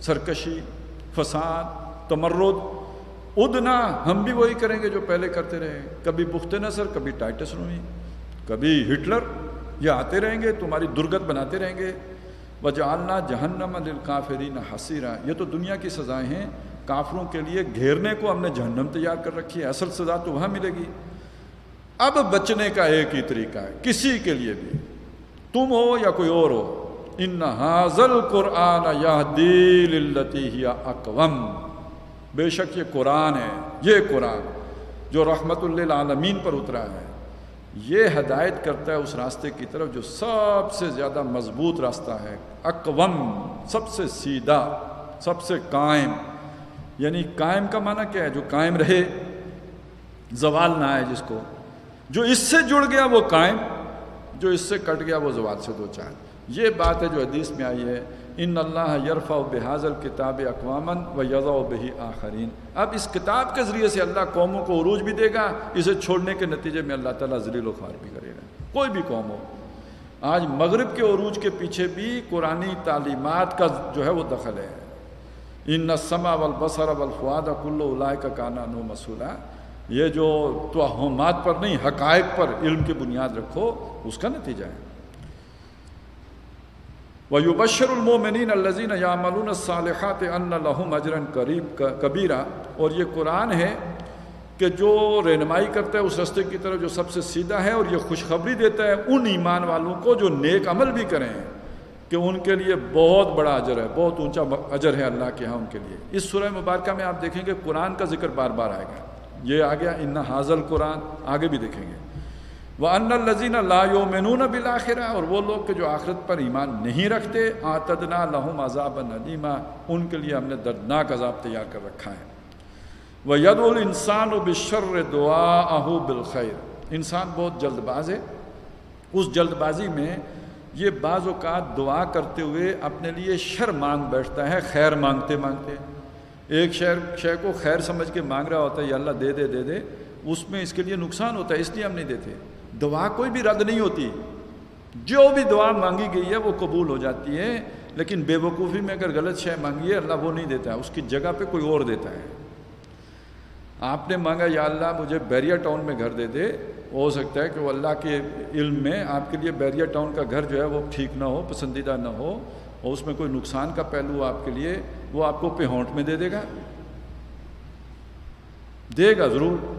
سرکشی، فساد، تمرد، ادنا، ہم بھی وہی کریں گے جو پہلے کرتے رہے۔ کبھی پخت نصر، کبھی ٹائٹس رومی، کبھی ہٹلر، یہ آتے رہیں گے، تمہاری درگت بناتے رہیں گے۔ وجالنا جہنم الکافرین حسیرہ یہ تو دنیا کی سزائیں ہیں۔ کافروں کے لیے گھیرنے کو ہم نے جہنم تیار کر رکھی ہے، اصل سزا تو وہاں ملے گی۔ اب بچنے کا ایک ہی طریقہ ہے، کسی کے لیے بھی۔ تم ہو یا کوئی اور ہو، ان حاضل قرآن یا دل اقوام بے شک یہ قرآن ہے، یہ قرآن جو رحمت اللہ عالمین پر اترا ہے۔ یہ ہدایت کرتا ہے اس راستے کی طرف جو سب سے زیادہ مضبوط راستہ ہے۔ اقوم، سب سے سیدھا، سب سے قائم۔ یعنی قائم کا معنی کیا ہے؟ جو قائم رہے، زوال نہ آئے جس کو۔ جو اس سے جڑ گیا وہ قائم، جو اس سے کٹ گیا وہ زوال سے دو چار یہ بات ہے جو حدیث میں آئی ہے، ان اللہ یرفا و بحاظ الکتاب اقوامن و یضا و بہی آخرین۔ اب اس کتاب کے ذریعے سے اللہ قوموں کو عروج بھی دے گا، اسے چھوڑنے کے نتیجے میں اللہ تعالیٰ ذلیل و خوار بھی کرے گا۔ کوئی بھی قوم ہو۔ آج مغرب کے عروج کے پیچھے بھی قرآن تعلیمات کا جو ہے وہ دخل ہے۔ ان نسما والبصر والفواد کلو الائے کا کانا نو مسولہ یہ جو توہمات پر نہیں، حقائق پر علم کی بنیاد رکھو، اس کا نتیجہ ہے۔ و یو المومنین الزین یاملون صالحات ان لہم اجرن قریب کبیرہ اور یہ قرآن ہے کہ جو رہنمائی کرتا ہے، اس رستے کی طرف جو سب سے سیدھا ہے اور یہ خوشخبری دیتا ہے، ان ایمان والوں کو جو نیک عمل بھی کریں کہ ان کے لیے بہت بڑا اجر ہے، بہت اونچا اجر ہے اللہ کے ہاں ان کے لیے۔ اس سورہ مبارکہ میں آپ دیکھیں گے، قرآن کا ذکر بار بار آئے گا۔ یہ آ گیا، ان حاضل قرآن آگے بھی دیکھیں گے۔ وہ ان الزین اللہ یومنون بالآخرہ اور وہ لوگ کہ جو آخرت پر ایمان نہیں رکھتے، آتدنا لہم عذاب ندیمہ ان کے لیے ہم نے دردناک عذاب تیار کر رکھا ہے۔ وہ ید الانسان و بشر دعا اہو بالخیر انسان بہت جلد باز ہے۔ اس جلد بازی میں یہ بعض اوقات دعا کرتے ہوئے اپنے لیے شر مانگ بیٹھتا ہے، خیر مانگتے مانگتے۔ ایک شہر شے کو خیر سمجھ کے مانگ رہا ہوتا ہے یا اللہ دے دے دے دے، اس میں اس کے لیے نقصان ہوتا ہے، اس لیے ہم نہیں دیتے۔ دعا کوئی بھی رد نہیں ہوتی۔ جو بھی دعا مانگی گئی ہے، وہ قبول ہو جاتی ہے۔ لیکن بے وقوفی میں اگر غلط شے مانگی ہے، اللہ وہ نہیں دیتا ہے اس کی جگہ پہ کوئی اور دیتا ہے۔ آپ نے مانگا، یا اللہ مجھے بیریا ٹاؤن میں گھر دے دے۔ ہو سکتا ہے کہ وہ اللہ کے علم میں آپ کے لیے بیریا ٹاؤن کا گھر جو ہے، وہ ٹھیک نہ ہو، پسندیدہ نہ ہو، اور اس میں کوئی نقصان کا پہلو آپ کے لیے وہ آپ کو پہونٹ میں دے دے گا۔ دے گا ضرور۔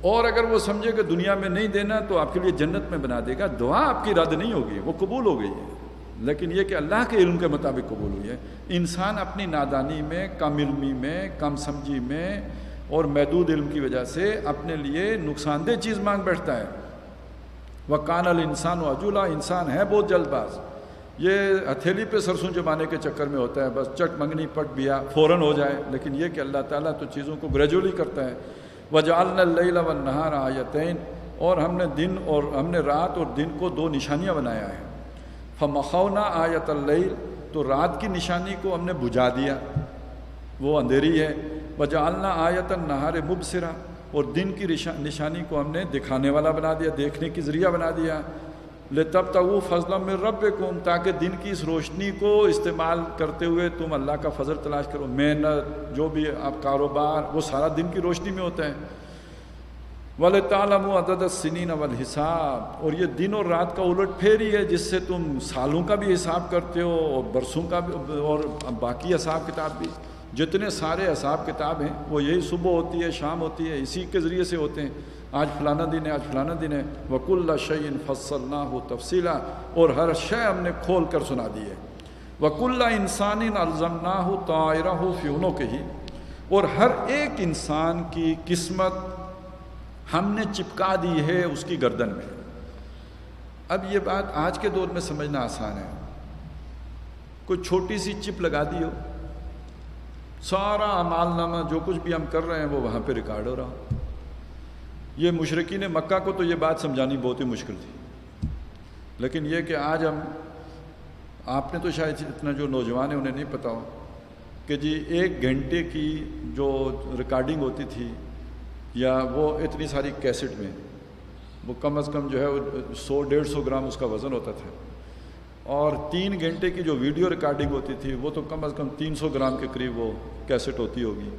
اور اگر وہ سمجھے کہ دنیا میں نہیں دینا تو آپ کے لیے جنت میں بنا دے گا۔ دعا آپ کی رد نہیں ہوگی، وہ قبول ہو گئی ہے۔ لیکن یہ کہ اللہ کے علم کے مطابق قبول ہوئی ہے۔ انسان اپنی نادانی میں، کم علمی میں، کم سمجھی میں اور محدود علم کی وجہ سے اپنے لیے نقصان دہ چیز مانگ بیٹھتا ہے۔ وہ کان الانسان و عجولہ انسان ہے بہت جلد باز۔ یہ ہتھیلی پہ سرسوں جمانے کے چکر میں ہوتا ہے، بس چٹ منگنی، پٹ بیا، فوراً ہو جائے۔ لیکن یہ کہ اللہ تعالیٰ تو چیزوں کو گریجولی کرتا ہے۔ وجالن اللہ و نہار آیتین اور ہم نے دن اور ہم نے رات اور دن کو دو نشانیاں بنایا ہے فمخونا آیت اللیل تو رات کی نشانی کو ہم نے بجھا دیا۔ وہ اندھیری ہے۔ وجالنا آیت النہار مبصرہ اور دن کی نشانی کو ہم نے دکھانے والا بنا دیا، دیکھنے کی ذریعہ بنا دیا۔ لے تب تک وہ فضلہ میں رب کم تاکہ دن کی اس روشنی کو استعمال کرتے ہوئے تم اللہ کا فضل تلاش کرو۔ محنت، جو بھی آپ کاروبار، وہ سارا دن کی روشنی میں ہوتا ہے۔ ول تعالم و عدد سنین اول حساب اور یہ دن اور رات کا الٹ پھیر ہی ہے، جس سے تم سالوں کا بھی حساب کرتے ہو اور برسوں کا بھی، اور باقی حساب کتاب بھی۔ جتنے سارے حساب کتاب ہیں، وہ یہی صبح ہوتی ہے، شام ہوتی ہے، اسی کے ذریعے سے ہوتے ہیں۔ آج فلانا دن ہے، آج فلانا دن ہے۔ وک اللہ شعین فصل نہ ہو تفصیلہ اور ہر شے ہم نے کھول کر سنا دی ہے۔ وک اللہ انسانی الزم نہ ہو تعرہ ہو فیونوں کے ہی اور ہر ایک انسان کی قسمت ہم نے چپکا دی ہے اس کی گردن میں۔ اب یہ بات آج کے دور میں سمجھنا آسان ہے۔ کوئی چھوٹی سی چپ لگا دی ہو سارا امال نامہ جو کچھ بھی ہم کر رہے ہیں وہ وہاں پہ ریکارڈ ہو رہا۔ یہ مشرقین مکہ کو تو یہ بات سمجھانی بہت ہی مشکل تھی۔ لیکن یہ کہ آج ہم آپ نے تو شاید اتنا جو نوجوان ہیں انہیں نہیں پتا ہو کہ جی ایک گھنٹے کی جو ریکارڈنگ ہوتی تھی یا وہ اتنی ساری کیسٹ میں وہ کم از کم جو ہے سو ڈیڑھ سو گرام اس کا وزن ہوتا تھا۔ اور تین گھنٹے کی جو ویڈیو ریکارڈنگ ہوتی تھی، وہ تو کم از کم تین سو گرام کے قریب وہ کیسٹ ہوتی ہوگی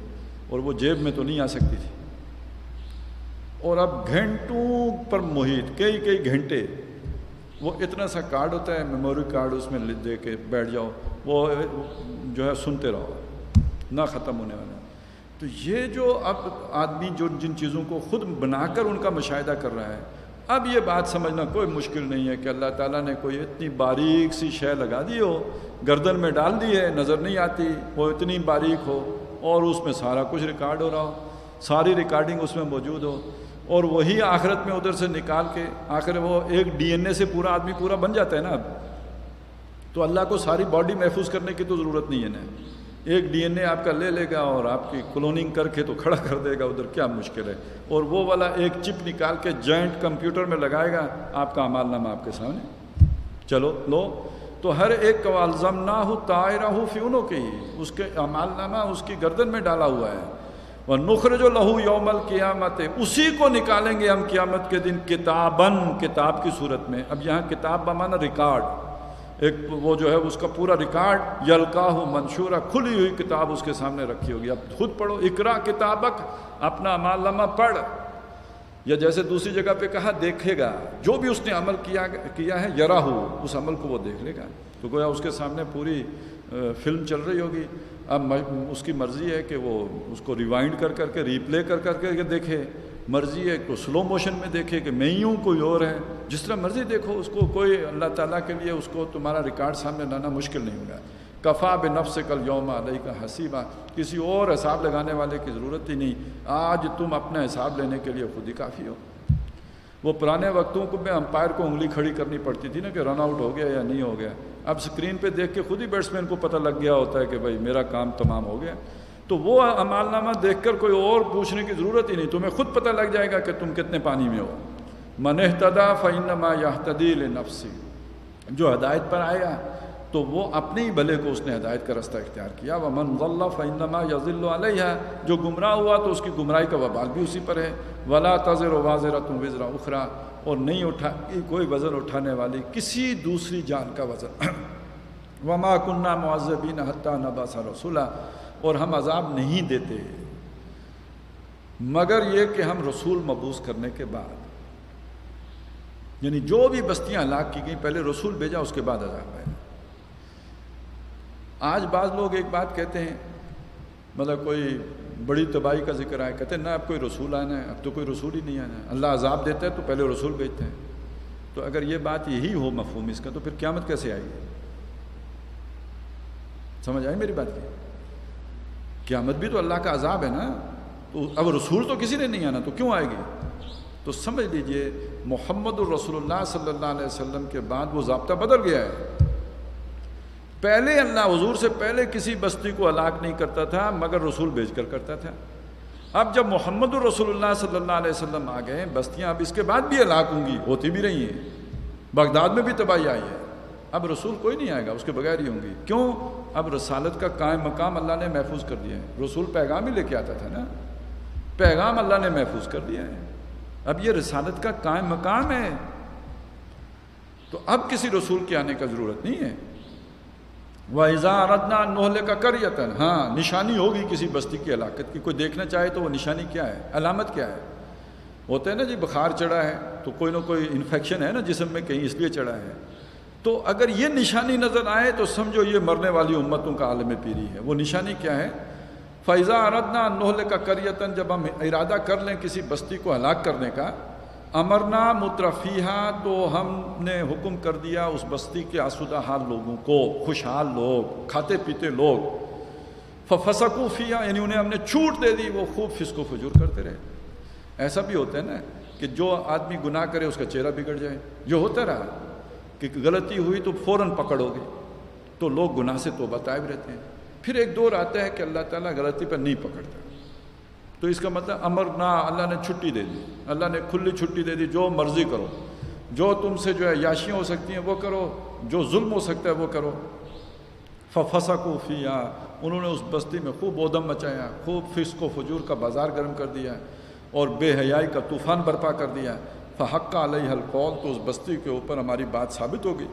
اور وہ جیب میں تو نہیں آ سکتی تھی۔ اور اب گھنٹوں پر محیط، کئی کئی گھنٹے، وہ اتنا سا کارڈ ہوتا ہے، میموری کارڈ اس میں دے کے بیٹھ جاؤ، وہ جو ہے سنتے رہو، نہ ختم ہونے والا تو یہ جو اب آدمی جو جن چیزوں کو خود بنا کر ان کا مشاہدہ کر رہا ہے، اب یہ بات سمجھنا کوئی مشکل نہیں ہے کہ اللہ تعالیٰ نے کوئی اتنی باریک سی شے لگا دی ہو، گردن میں ڈال دی ہے، نظر نہیں آتی، وہ اتنی باریک ہو اور اس میں سارا کچھ ریکارڈ ہو رہا ہو، ساری ریکارڈنگ اس میں موجود ہو۔ اور وہی آخرت میں ادھر سے نکال کے آخر وہ ایک ڈی این اے سے پورا آدمی پورا بن جاتا ہے نا اب۔ تو اللہ کو ساری باڈی محفوظ کرنے کی تو ضرورت نہیں ہے نا۔ ایک ڈی این اے آپ کا لے لے گا اور آپ کی کلوننگ کر کے تو کھڑا کر دے گا، ادھر کیا مشکل ہے۔ اور وہ والا ایک چپ نکال کے جوائنٹ کمپیوٹر میں لگائے گا، آپ کا امال نامہ آپ کے سامنے۔ چلو، لو۔ تو ہر ایک کا الزم نہ ہو تائرہ ہو فیونوں کے ہی اس کے امال نامہ اس کی گردن میں ڈالا ہوا ہے۔ وہ نخر جو لہو یومل قیامت اسی کو نکالیں گے ہم قیامت کے دن کتابن کتاب کی صورت میں۔ اب یہاں کتاب بمانا ریکارڈ۔ ایک وہ جو ہے، اس کا پورا ریکارڈ یلکا ہو منشورہ، کھلی ہوئی کتاب اس کے سامنے رکھی ہوگی۔ اب خود پڑھو۔ اقرا کتابک، اپنا لمحہ پڑھ۔ یا جیسے دوسری جگہ پہ کہا، دیکھے گا۔ جو بھی اس نے عمل کیا کیا ہے یرا ہو اس عمل کو وہ دیکھ لے گا۔ تو گویا اس کے سامنے پوری فلم چل رہی ہوگی۔ اب اس کی مرضی ہے کہ وہ اس کو ریوائنڈ کر کر کے ریپلے کر کر کے دیکھے۔ مرضی ہے کہ سلو موشن میں دیکھے کہ میں ہی ہوں کوئی اور ہے۔ جس طرح مرضی دیکھو، اس کو کوئی اللہ تعالیٰ کے لیے اس کو تمہارا ریکارڈ سامنے لانا مشکل نہیں ہوگا۔ کفا بے نفس کل یوم علیہ کا حسیبہ کسی اور حساب لگانے والے کی ضرورت ہی نہیں۔ آج تم اپنا حساب لینے کے لیے خود ہی کافی ہو۔ وہ پرانے وقتوں کو میں امپائر کو انگلی کھڑی کرنی پڑتی تھی نا کہ رن آؤٹ ہو گیا یا نہیں ہو گیا۔ اب اسکرین پہ دیکھ کے خود ہی بیٹسمین کو پتہ لگ گیا ہوتا ہے کہ بھائی میرا کام تمام ہو گیا۔ تو وہ عمال نامہ دیکھ کر کوئی اور پوچھنے کی ضرورت ہی نہیں، تمہیں خود پتہ لگ جائے گا کہ تم کتنے پانی میں ہو۔ من احتدا فعنما یا تدیل نفسی جو ہدایت پر آیا تو وہ اپنے ہی بھلے کو اس نے ہدایت کا رستہ اختیار کیا۔ وہ من غلّہ فعنما یا علیہ جو گمراہ ہوا تو اس کی گمراہی کا وبال بھی اسی پر ہے۔ ولا تذر و واضح تم وزرا اخرا اور نہیں اٹھا کوئی وزن اٹھانے والی کسی دوسری جان کا وزن۔ وما کنہ معذبین حتیٰ نبا رسولہ اور ہم عذاب نہیں دیتے۔ مگر یہ کہ ہم رسول مبوس کرنے کے بعد۔ یعنی جو بھی بستیاں ہلاک کی گئیں، پہلے رسول بھیجا، اس کے بعد عذاب ہے آج بعض لوگ ایک بات کہتے ہیں مطلب کوئی بڑی تباہی کا ذکر آئے کہتے ہیں، نہ اب کوئی رسول آنا ہے، اب تو کوئی رسول ہی نہیں آنا ہے، اللہ عذاب دیتا ہے تو پہلے رسول بھیجتے ہیں۔ تو اگر یہ بات یہی ہو مفہوم اس کا، تو پھر قیامت کیسے آئے گی؟ سمجھ آئی میری بات کی؟ قیامت بھی تو اللہ کا عذاب ہے نا، تو اب رسول تو کسی نے نہیں آنا، تو کیوں آئے گی؟ تو سمجھ لیجیے، محمد الرسول اللہ صلی اللہ علیہ وسلم کے بعد وہ ضابطہ بدل گیا ہے۔ پہلے اللہ حضور سے پہلے کسی بستی کو ہلاک نہیں کرتا تھا، مگر رسول بھیج کر کرتا تھا۔ اب جب محمد الرسول اللہ صلی اللہ علیہ وسلم آ گئے، بستیاں اب اس کے بعد بھی ہلاک ہوں گی، ہوتی بھی رہی ہیں۔ بغداد میں بھی تباہی آئی ہے۔ اب رسول کوئی نہیں آئے گا، اس کے بغیر ہی ہوں گی۔ کیوں؟ اب رسالت کا قائم مقام اللہ نے محفوظ کر دیا ہے۔ رسول پیغام ہی لے کے آتا تھا نا۔ پیغام اللہ نے محفوظ کر دیا ہے۔ اب یہ رسالت کا قائم مقام ہے۔ تو اب کسی رسول کے آنے کا ضرورت نہیں ہے۔ وہ اردنا نوہلے کا کریتن ہاں نشانی ہوگی کسی بستی کی ہلاکت کی، کوئی دیکھنا چاہے تو وہ نشانی کیا ہے؟ علامت کیا ہے؟ ہوتا ہے نا جی بخار چڑھا ہے تو کوئی نہ کوئی انفیکشن ہے نا جسم میں، کہیں اس لیے چڑھا ہے۔ تو اگر یہ نشانی نظر آئے تو سمجھو یہ مرنے والی امتوں کا عالم پیری ہے۔ وہ نشانی کیا ہے؟ فیضا اردنا نوہل کا کریتن جب ہم ارادہ کر لیں کسی بستی کو ہلاک کرنے کا امرنا مترفیہ تو ہم نے حکم کر دیا اس بستی کے آسودہ حال لوگوں کو، خوشحال لوگ، کھاتے پیتے لوگ۔ فسکوفیہ یعنی انہیں ہم نے چھوٹ دے دی، وہ خوب فسق و فجور کرتے رہے۔ ایسا بھی ہوتا ہے نا کہ جو آدمی گناہ کرے، اس کا چہرہ بگڑ جائے۔ جو ہوتا رہا کہ غلطی ہوئی تو فوراً پکڑو گے۔ تو لوگ گناہ سے تو بتائب رہتے ہیں۔ پھر ایک دور آتا ہے کہ اللہ تعالیٰ غلطی پر نہیں پکڑتا۔ تو اس کا مطلب امر، نہ، اللہ نے چھٹی دے دی۔ اللہ نے کھلی چھٹی دے دی، جو مرضی کرو۔ جو تم سے جو ہے یاشیاں ہو سکتی ہیں وہ کرو، جو ظلم ہو سکتا ہے وہ کرو۔ ففسا کو فیا انہوں نے اس بستی میں خوب ادم مچایا، خوب فسق و فجور کا بازار گرم کر دیا اور بے حیائی کا طوفان برپا کر دیا۔ فحق علیہ القول، تو اس بستی کے اوپر ہماری بات ثابت ہو گئی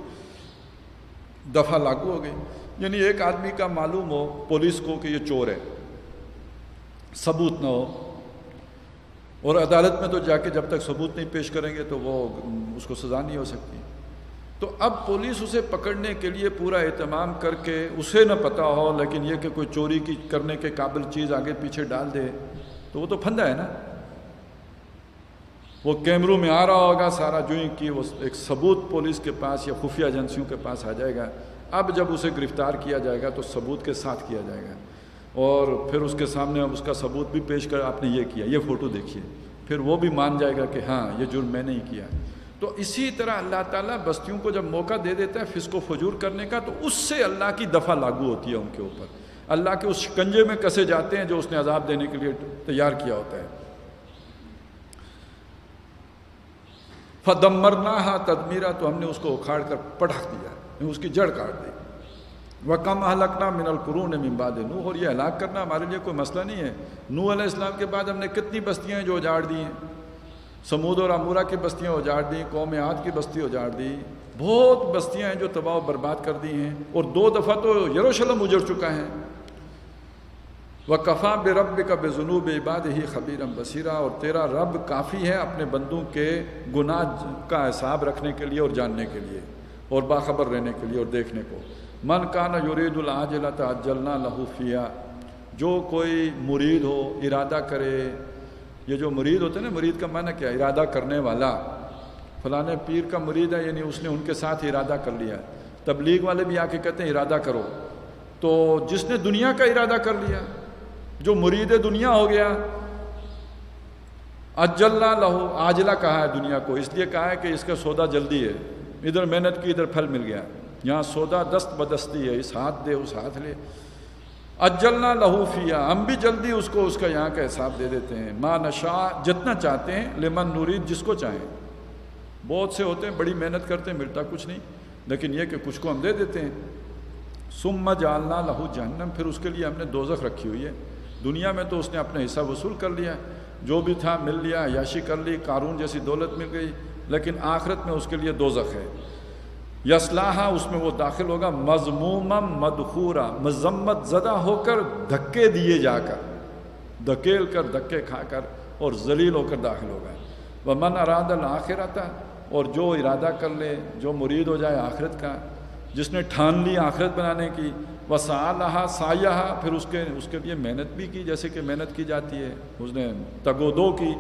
دفعہ لاگو ہو گئی یعنی ایک آدمی کا معلوم ہو، پولیس کو کہ یہ چور ہے۔ ثبوت نہ ہو۔ اور عدالت میں تو جا کے جب تک ثبوت نہیں پیش کریں گے تو وہ اس کو سزا نہیں ہو سکتی۔ تو اب پولیس اسے پکڑنے کے لیے پورا اہتمام کر کے اسے نہ پتہ ہو، لیکن یہ کہ کوئی چوری کی کرنے کے قابل چیز آگے پیچھے ڈال دے، تو وہ تو پھندا ہے نا۔ وہ کیمروں میں آ رہا ہوگا، سارا جو ہی کہ وہ ایک ثبوت پولیس کے پاس یا خفیہ ایجنسیوں کے پاس آ جائے گا۔ اب جب اسے گرفتار کیا جائے گا تو ثبوت کے ساتھ کیا جائے گا۔ اور پھر اس کے سامنے اس کا ثبوت بھی پیش کر آپ نے یہ کیا، یہ فوٹو دیکھیے۔ پھر وہ بھی مان جائے گا کہ ہاں یہ جرم میں نے ہی کیا۔ تو اسی طرح اللہ تعالیٰ بستیوں کو جب موقع دے دیتا ہے فسق و فجور کرنے کا، تو اس سے اللہ کی دفعہ لاگو ہوتی ہے ان کے اوپر۔ اللہ کے اس شکنجے میں کسے جاتے ہیں جو اس نے عذاب دینے کے لیے تیار کیا ہوتا ہے۔ فدمرنا تدمیرہ تو ہم نے اس کو اکھاڑ کر پٹک دیا، اس کی جڑ کاٹ دی۔ وہ کم حلقنا من القرون ممباد نوح اور یہ ہلاک کرنا ہمارے لیے کوئی مسئلہ نہیں ہے۔ نوح علیہ السلام کے بعد ہم نے کتنی بستیاں ہیں جو اجاڑ دی ہیں۔ سمود اور امورہ کی بستیاں اجاڑ دیں، قوم عاد کی بستی اجاڑ دی۔ بہت بستیاں ہیں جو تباہ و برباد کر دی ہیں۔ اور دو دفعہ تو یروشلم اجڑ چکا ہے۔ وہ کفا بے رب کا بے جنوب عباد ہی خبیرم بصیرہ اور تیرا رب کافی ہے اپنے بندوں کے گناہ کا حساب رکھنے کے لیے اور جاننے کے لیے اور باخبر رہنے کے لیے اور دیکھنے کو۔ من کانا یورید العاجلہ تعجلنا لہو فیا جو کوئی مرید ہو، ارادہ کرے، یہ جو مرید ہوتے ہیں نا، مرید کا معنی کیا ارادہ کرنے والا۔ فلاں پیر کا مرید ہے یعنی اس نے ان کے ساتھ ارادہ کر لیا ہے۔ تبلیغ والے بھی آ کے کہتے ہیں، ارادہ کرو۔ تو جس نے دنیا کا ارادہ کر لیا، جو مرید دنیا ہو گیا، اجلنا لہو آجلا کہا ہے دنیا کو۔ اس لیے کہا ہے کہ اس کا سودا جلدی ہے۔ ادھر محنت کی، ادھر پھل مل گیا۔ یہاں سودا دست بدستی ہے، اس ہاتھ دے، اس ہاتھ لے۔ اجلنا لہو فیا ہم بھی جلدی اس کو، اس کا یہاں کا حساب دے دیتے ہیں۔ ماں نشا جتنا چاہتے ہیں، لمن نورید جس کو چاہیں۔ بہت سے ہوتے ہیں، بڑی محنت کرتے ہیں، ملتا کچھ نہیں۔ لیکن یہ کہ کچھ کو ہم دے دیتے ہیں۔ سم جالنا لہو جہنم، پھر اس کے لیے ہم نے دوزخ رکھی ہوئی ہے۔ دنیا میں تو اس نے اپنا حصہ وصول کر لیا۔ جو بھی تھا، مل لیا یاشی کر لی، قارون جیسی دولت مل گئی۔ لیکن آخرت میں اس کے لیے دوزخ ہے۔ یسلاحہ اس میں وہ داخل ہوگا مضموم مدخورا، مذمت زدہ ہو کر دھکے دیے جا کر، دھکیل کر، دھکے کھا کر اور ذلیل ہو کر داخل ہوگا وہ من اراد الآخرت اور جو ارادہ کر لے، جو مرید ہو جائے آخرت کا، جس نے ٹھان لی آخرت بنانے کی وہ سالہ سایہ پھر اس کے اس کے لیے محنت بھی کی، جیسے کہ محنت کی جاتی ہے، اس نے تگو دو کی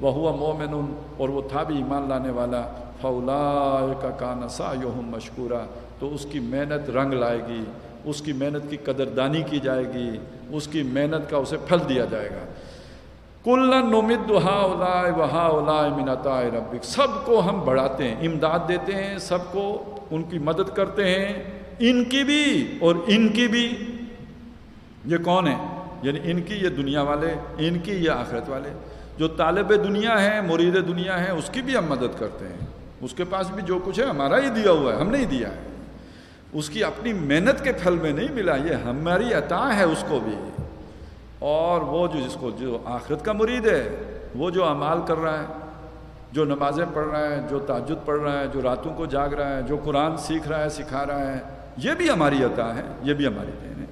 وہ ہوا مومن اور وہ تھا بھی ایمان لانے والا۔ فولا کا کان سا مشکورہ تو اس کی محنت رنگ لائے گی، اس کی محنت کی قدردانی کی جائے گی، اس کی محنت کا اسے پھل دیا جائے گا۔ کل نمد ہا اولائے وہا اولائے منتا ربک سب کو ہم بڑھاتے ہیں، امداد دیتے ہیں، سب کو ان کی مدد کرتے ہیں۔ ان کی بھی اور ان کی بھی۔ یہ کون ہے یعنی ان کی یہ دنیا والے، ان کی یہ آخرت والے۔ جو طالب دنیا ہیں، مرید دنیا ہیں، اس کی بھی ہم مدد کرتے ہیں۔ اس کے پاس بھی جو کچھ ہے، ہمارا ہی دیا ہوا ہے، ہم نے ہی دیا ہے۔ اس کی اپنی محنت کے پھل میں نہیں ملا، یہ ہماری عطا ہے اس کو بھی۔ اور وہ جو جس کو، جو آخرت کا مرید ہے، وہ جو اعمال کر رہا ہے، جو نمازیں پڑھ رہا ہے، جو تعجد پڑھ رہا ہے، جو راتوں کو جاگ رہا ہے، جو قرآن سیکھ رہا ہے، سکھا رہا ہے، یہ بھی ہماری عطا ہے، یہ بھی ہماری دین ہے۔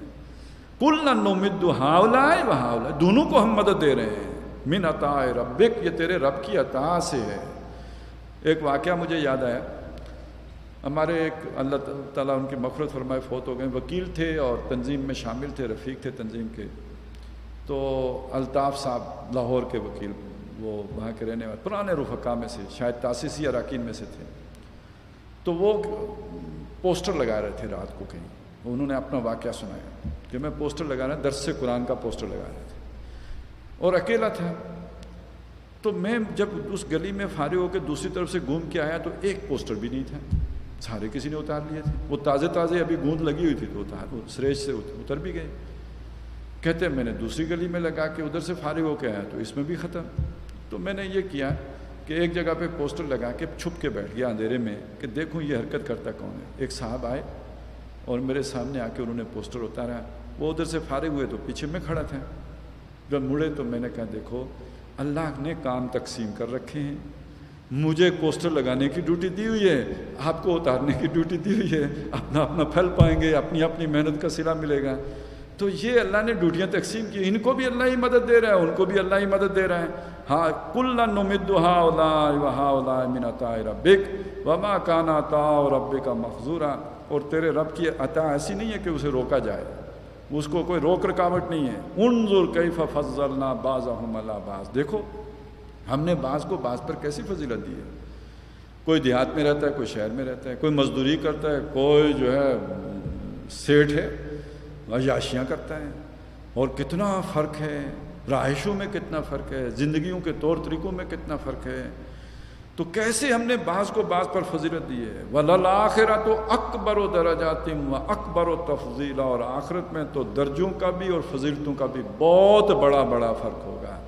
کل نمد ہاولا ہے وہ ہاولا دونوں کو ہم مدد دے رہے ہیں۔ من عطا ربک، یہ تیرے رب کی عطا سے ہے۔ ایک واقعہ مجھے یاد آیا۔ ہمارے ایک اللہ تعالیٰ ان کی مفرت فرمائے، فوت ہو گئے۔ وکیل تھے اور تنظیم میں شامل تھے، رفیق تھے تنظیم کے۔ تو الطاف صاحب، لاہور کے وکیل، وہ وہاں کے رہنے والے، پرانے رفقا میں سے، شاید تاسیسی اراکین میں سے تھے۔ تو وہ پوسٹر لگا رہے تھے رات کو کہیں۔ انہوں نے اپنا واقعہ سنایا کہ میں پوسٹر لگا رہا درس سے قرآن کا پوسٹر لگا رہے تھے۔ اور اکیلا تھا۔ تو میں جب اس گلی میں فارغ ہو کے دوسری طرف سے گھوم کے آیا تو ایک پوسٹر بھی نہیں تھا۔ سارے کسی نے اتار لیے تھے۔ وہ تازے تازے ابھی گوند لگی ہوئی تھی تو اتار سریج سے اتر بھی گئے۔ کہتے میں نے دوسری گلی میں لگا کے ادھر سے فارغ ہو کے آیا تو اس میں بھی ختم۔ تو میں نے یہ کیا کہ ایک جگہ پہ پوسٹر لگا کے چھپ کے بیٹھ گیا اندھیرے میں کہ دیکھوں یہ حرکت کرتا کون ہے۔ ایک صاحب آئے اور میرے سامنے آ کے انہوں نے پوسٹر اتارا۔ وہ ادھر سے فارغ ہوئے تو پیچھے میں کھڑا تھا۔ جب مڑے تو میں نے کہا، دیکھو اللہ نے کام تقسیم کر رکھے ہیں۔ مجھے پوسٹر لگانے کی ڈیوٹی دی ہوئی ہے، آپ کو اتارنے کی ڈیوٹی دی ہوئی ہے۔ اپنا اپنا پھل پائیں گے، اپنی اپنی محنت کا سلا ملے گا۔ تو یہ اللہ نے ڈیوٹیاں تقسیم کی۔ ان کو بھی اللہ ہی مدد دے رہا ہے، ان کو بھی اللہ ہی مدد دے رہا ہے۔ ہاں کل نمد ہا اولا اولا منا ربک وما کانا تا رب کا مخضورہ اور تیرے رب کی عطا ایسی نہیں ہے کہ اسے روکا جائے۔ اس کو کوئی روک رکاوٹ نہیں ہے۔ انظر کیف فضلنا بعضهم على بعض۔ دیکھو، ہم نے بعض کو بعض پر کیسی فضیلت دی ہے؟ کوئی دیہات میں رہتا ہے، کوئی شہر میں رہتا ہے، کوئی مزدوری کرتا ہے، کوئی جو ہے سیٹ ہے، عیاشیاں کرتا ہے۔ اور کتنا فرق ہے، رہائشوں میں کتنا فرق ہے، زندگیوں کے طور طریقوں میں کتنا فرق ہے۔ تو کیسے ہم نے بعض کو بعض پر فضیلت دی ہے؟ ولل آخرا تو اکبر و درجاتم و اکبر و تفضیلہ اور آخرت میں تو درجوں کا بھی اور فضیلتوں کا بھی بہت بڑا بڑا فرق ہوگا۔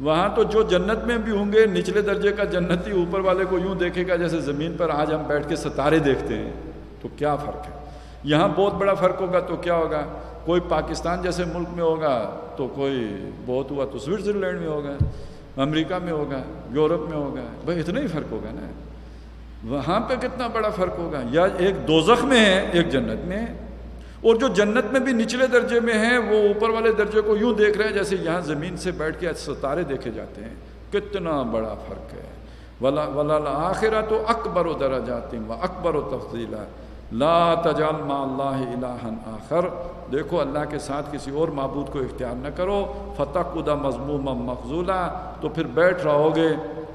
وہاں تو جو جنت میں بھی ہوں گے، نچلے درجے کا جنتی اوپر والے کو یوں دیکھے گا جیسے زمین پر آج ہم بیٹھ کے ستارے دیکھتے ہیں۔ تو کیا فرق ہے؟ یہاں بہت بڑا فرق ہوگا تو کیا ہوگا؟ کوئی پاکستان جیسے ملک میں ہوگا تو کوئی بہت ہوا تو سوئٹزرلینڈ میں ہوگا۔ امریکہ میں ہوگا، یورپ میں ہوگا۔ بھائی، اتنا ہی فرق ہوگا نا۔ وہاں پہ کتنا بڑا فرق ہوگا؟ یا ایک دوزخ میں ہے، ایک جنت میں۔ ہے اور جو جنت میں بھی نچلے درجے میں ہیں، وہ اوپر والے درجے کو یوں دیکھ رہے ہیں جیسے یہاں زمین سے بیٹھ کے ستارے دیکھے جاتے ہیں۔ کتنا بڑا فرق ہے۔ ولا ولا آخرت و اکبر و درا درجاتم و اکبر و تفضیلا لا تجال ما اللہ الہن آخر۔ دیکھو اللہ کے ساتھ کسی اور معبود کو اختیار نہ کرو۔ فتح خدا مضموم مخضولہ تو پھر بیٹھ رہو گے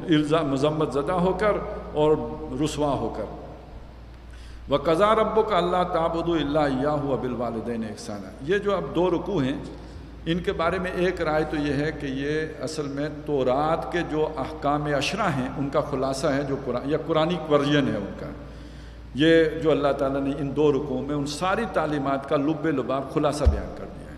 الزام مذمت زدہ ہو کر اور رسوا ہو کر۔ وہ قضا رب کا اللہ تعبد اللہ یا ہوا بالوالدین احسانہ یہ جو اب دو رکوع ہیں، ان کے بارے میں ایک رائے تو یہ ہے کہ یہ اصل میں تورات کے جو احکام اشرا ہیں، ان کا خلاصہ ہے جو قرآن یا قرآن ورژن ہے ان کا۔ یہ جو اللہ تعالیٰ نے ان دو رکوعوں میں ان ساری تعلیمات کا لب لباب خلاصہ بیان کر دیا ہے۔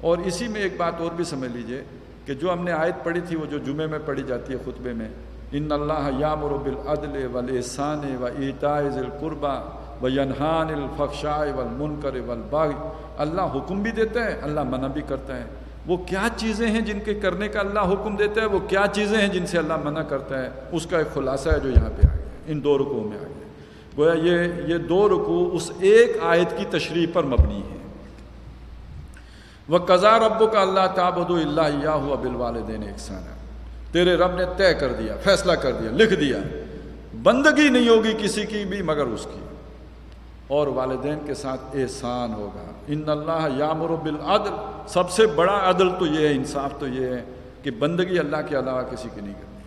اور اسی میں ایک بات اور بھی سمجھ لیجیے کہ جو ہم نے آیت پڑھی تھی وہ جو جمعے میں پڑھی جاتی ہے خطبے میں، ان اللہ یام رب العدل ولیسان و ایتائز القربہ و ینحان الفقشائے والمنکر والباغ اللہ حکم بھی دیتا ہے، اللہ منع بھی کرتا ہے۔ وہ کیا چیزیں ہیں جن کے کرنے کا اللہ حکم دیتا ہے؟ وہ کیا چیزیں ہیں جن سے اللہ منع کرتا ہے؟ اس کا ایک خلاصہ ہے جو یہاں پہ آ گیا ان دو رکوع میں آ گیا گویا یہ یہ دو رکوع اس ایک آیت کی تشریح پر مبنی ہے وہ قضا رب کا اللہ تابد اللہ یا ہوا بال والدین احسانہ تیرے رب نے طے کر دیا، فیصلہ کر دیا، لکھ دیا۔ بندگی نہیں ہوگی کسی کی بھی مگر اس کی۔ اور والدین کے ساتھ احسان ہوگا۔ ان اللہ یامر بالعدل۔ سب سے بڑا عدل تو یہ ہے، انصاف تو یہ ہے کہ بندگی اللہ کے علاوہ کسی کی نہیں کرنی۔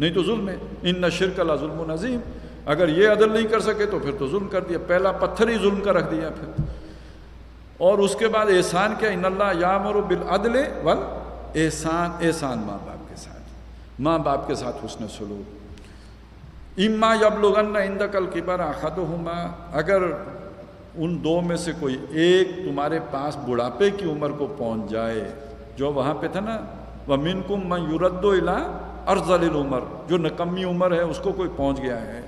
نہیں تو ظلم ہے۔ ان نہ شرک اللہ ظلم و نظیم اگر یہ عدل نہیں کر سکے تو پھر تو ظلم کر دیا۔ پہلا پتھر ہی ظلم کا رکھ دیا پھر۔ اور اس کے بعد احسان کیا؟ ان اللہ یامر بالعدل ول احسان احسان ماں باپ کے ساتھ۔ ماں باپ کے ساتھ حسن سلوک۔ اما یب لغن اندقل کی بار آخد اگر ان دو میں سے کوئی ایک تمہارے پاس بڑھاپے کی عمر کو پہنچ جائے، جو وہاں پہ تھا نا وہ من کم میں یورد و الا ارزل عمر جو نکمی عمر ہے، اس کو کوئی پہنچ گیا ہے۔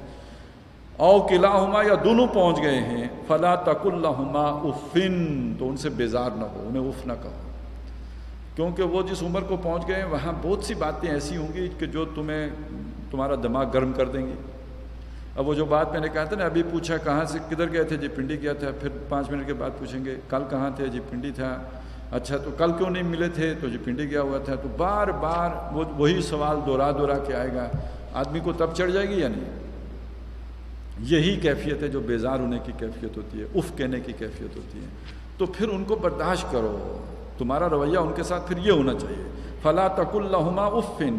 او قلعہ ہما یا دونوں پہنچ گئے ہیں، فلا تک اللہ افن، تو ان سے بیزار نہ ہو، انہیں اف نہ کہو۔ کیونکہ وہ جس عمر کو پہنچ گئے ہیں وہاں بہت سی باتیں ایسی ہوں گی کہ جو تمہیں، تمہارا دماغ گرم کر دیں گی۔ اب وہ جو بات میں نے کہا تھا نا، ابھی پوچھا کہاں سے، کدھر گئے تھے؟ جی پنڈی گیا تھا، پھر پانچ منٹ کے بعد پوچھیں گے، کل کہاں تھے؟ جی پنڈی تھا۔ اچھا تو کل کیوں نہیں ملے تھے؟ تو جی پنڈی گیا ہوا تھا۔ تو بار بار وہ، وہی سوال دورا دورا کے آئے گا۔ آدمی کو تب چڑھ جائے گی یا نہیں؟ یہی کیفیت ہے جو بیزار ہونے کی کیفیت ہوتی ہے، اف کہنے کی کیفیت ہوتی ہے۔ تو پھر ان کو برداشت کرو۔ تمہارا رویہ ان کے ساتھ پھر یہ ہونا چاہیے۔ فلا تک اللہ افن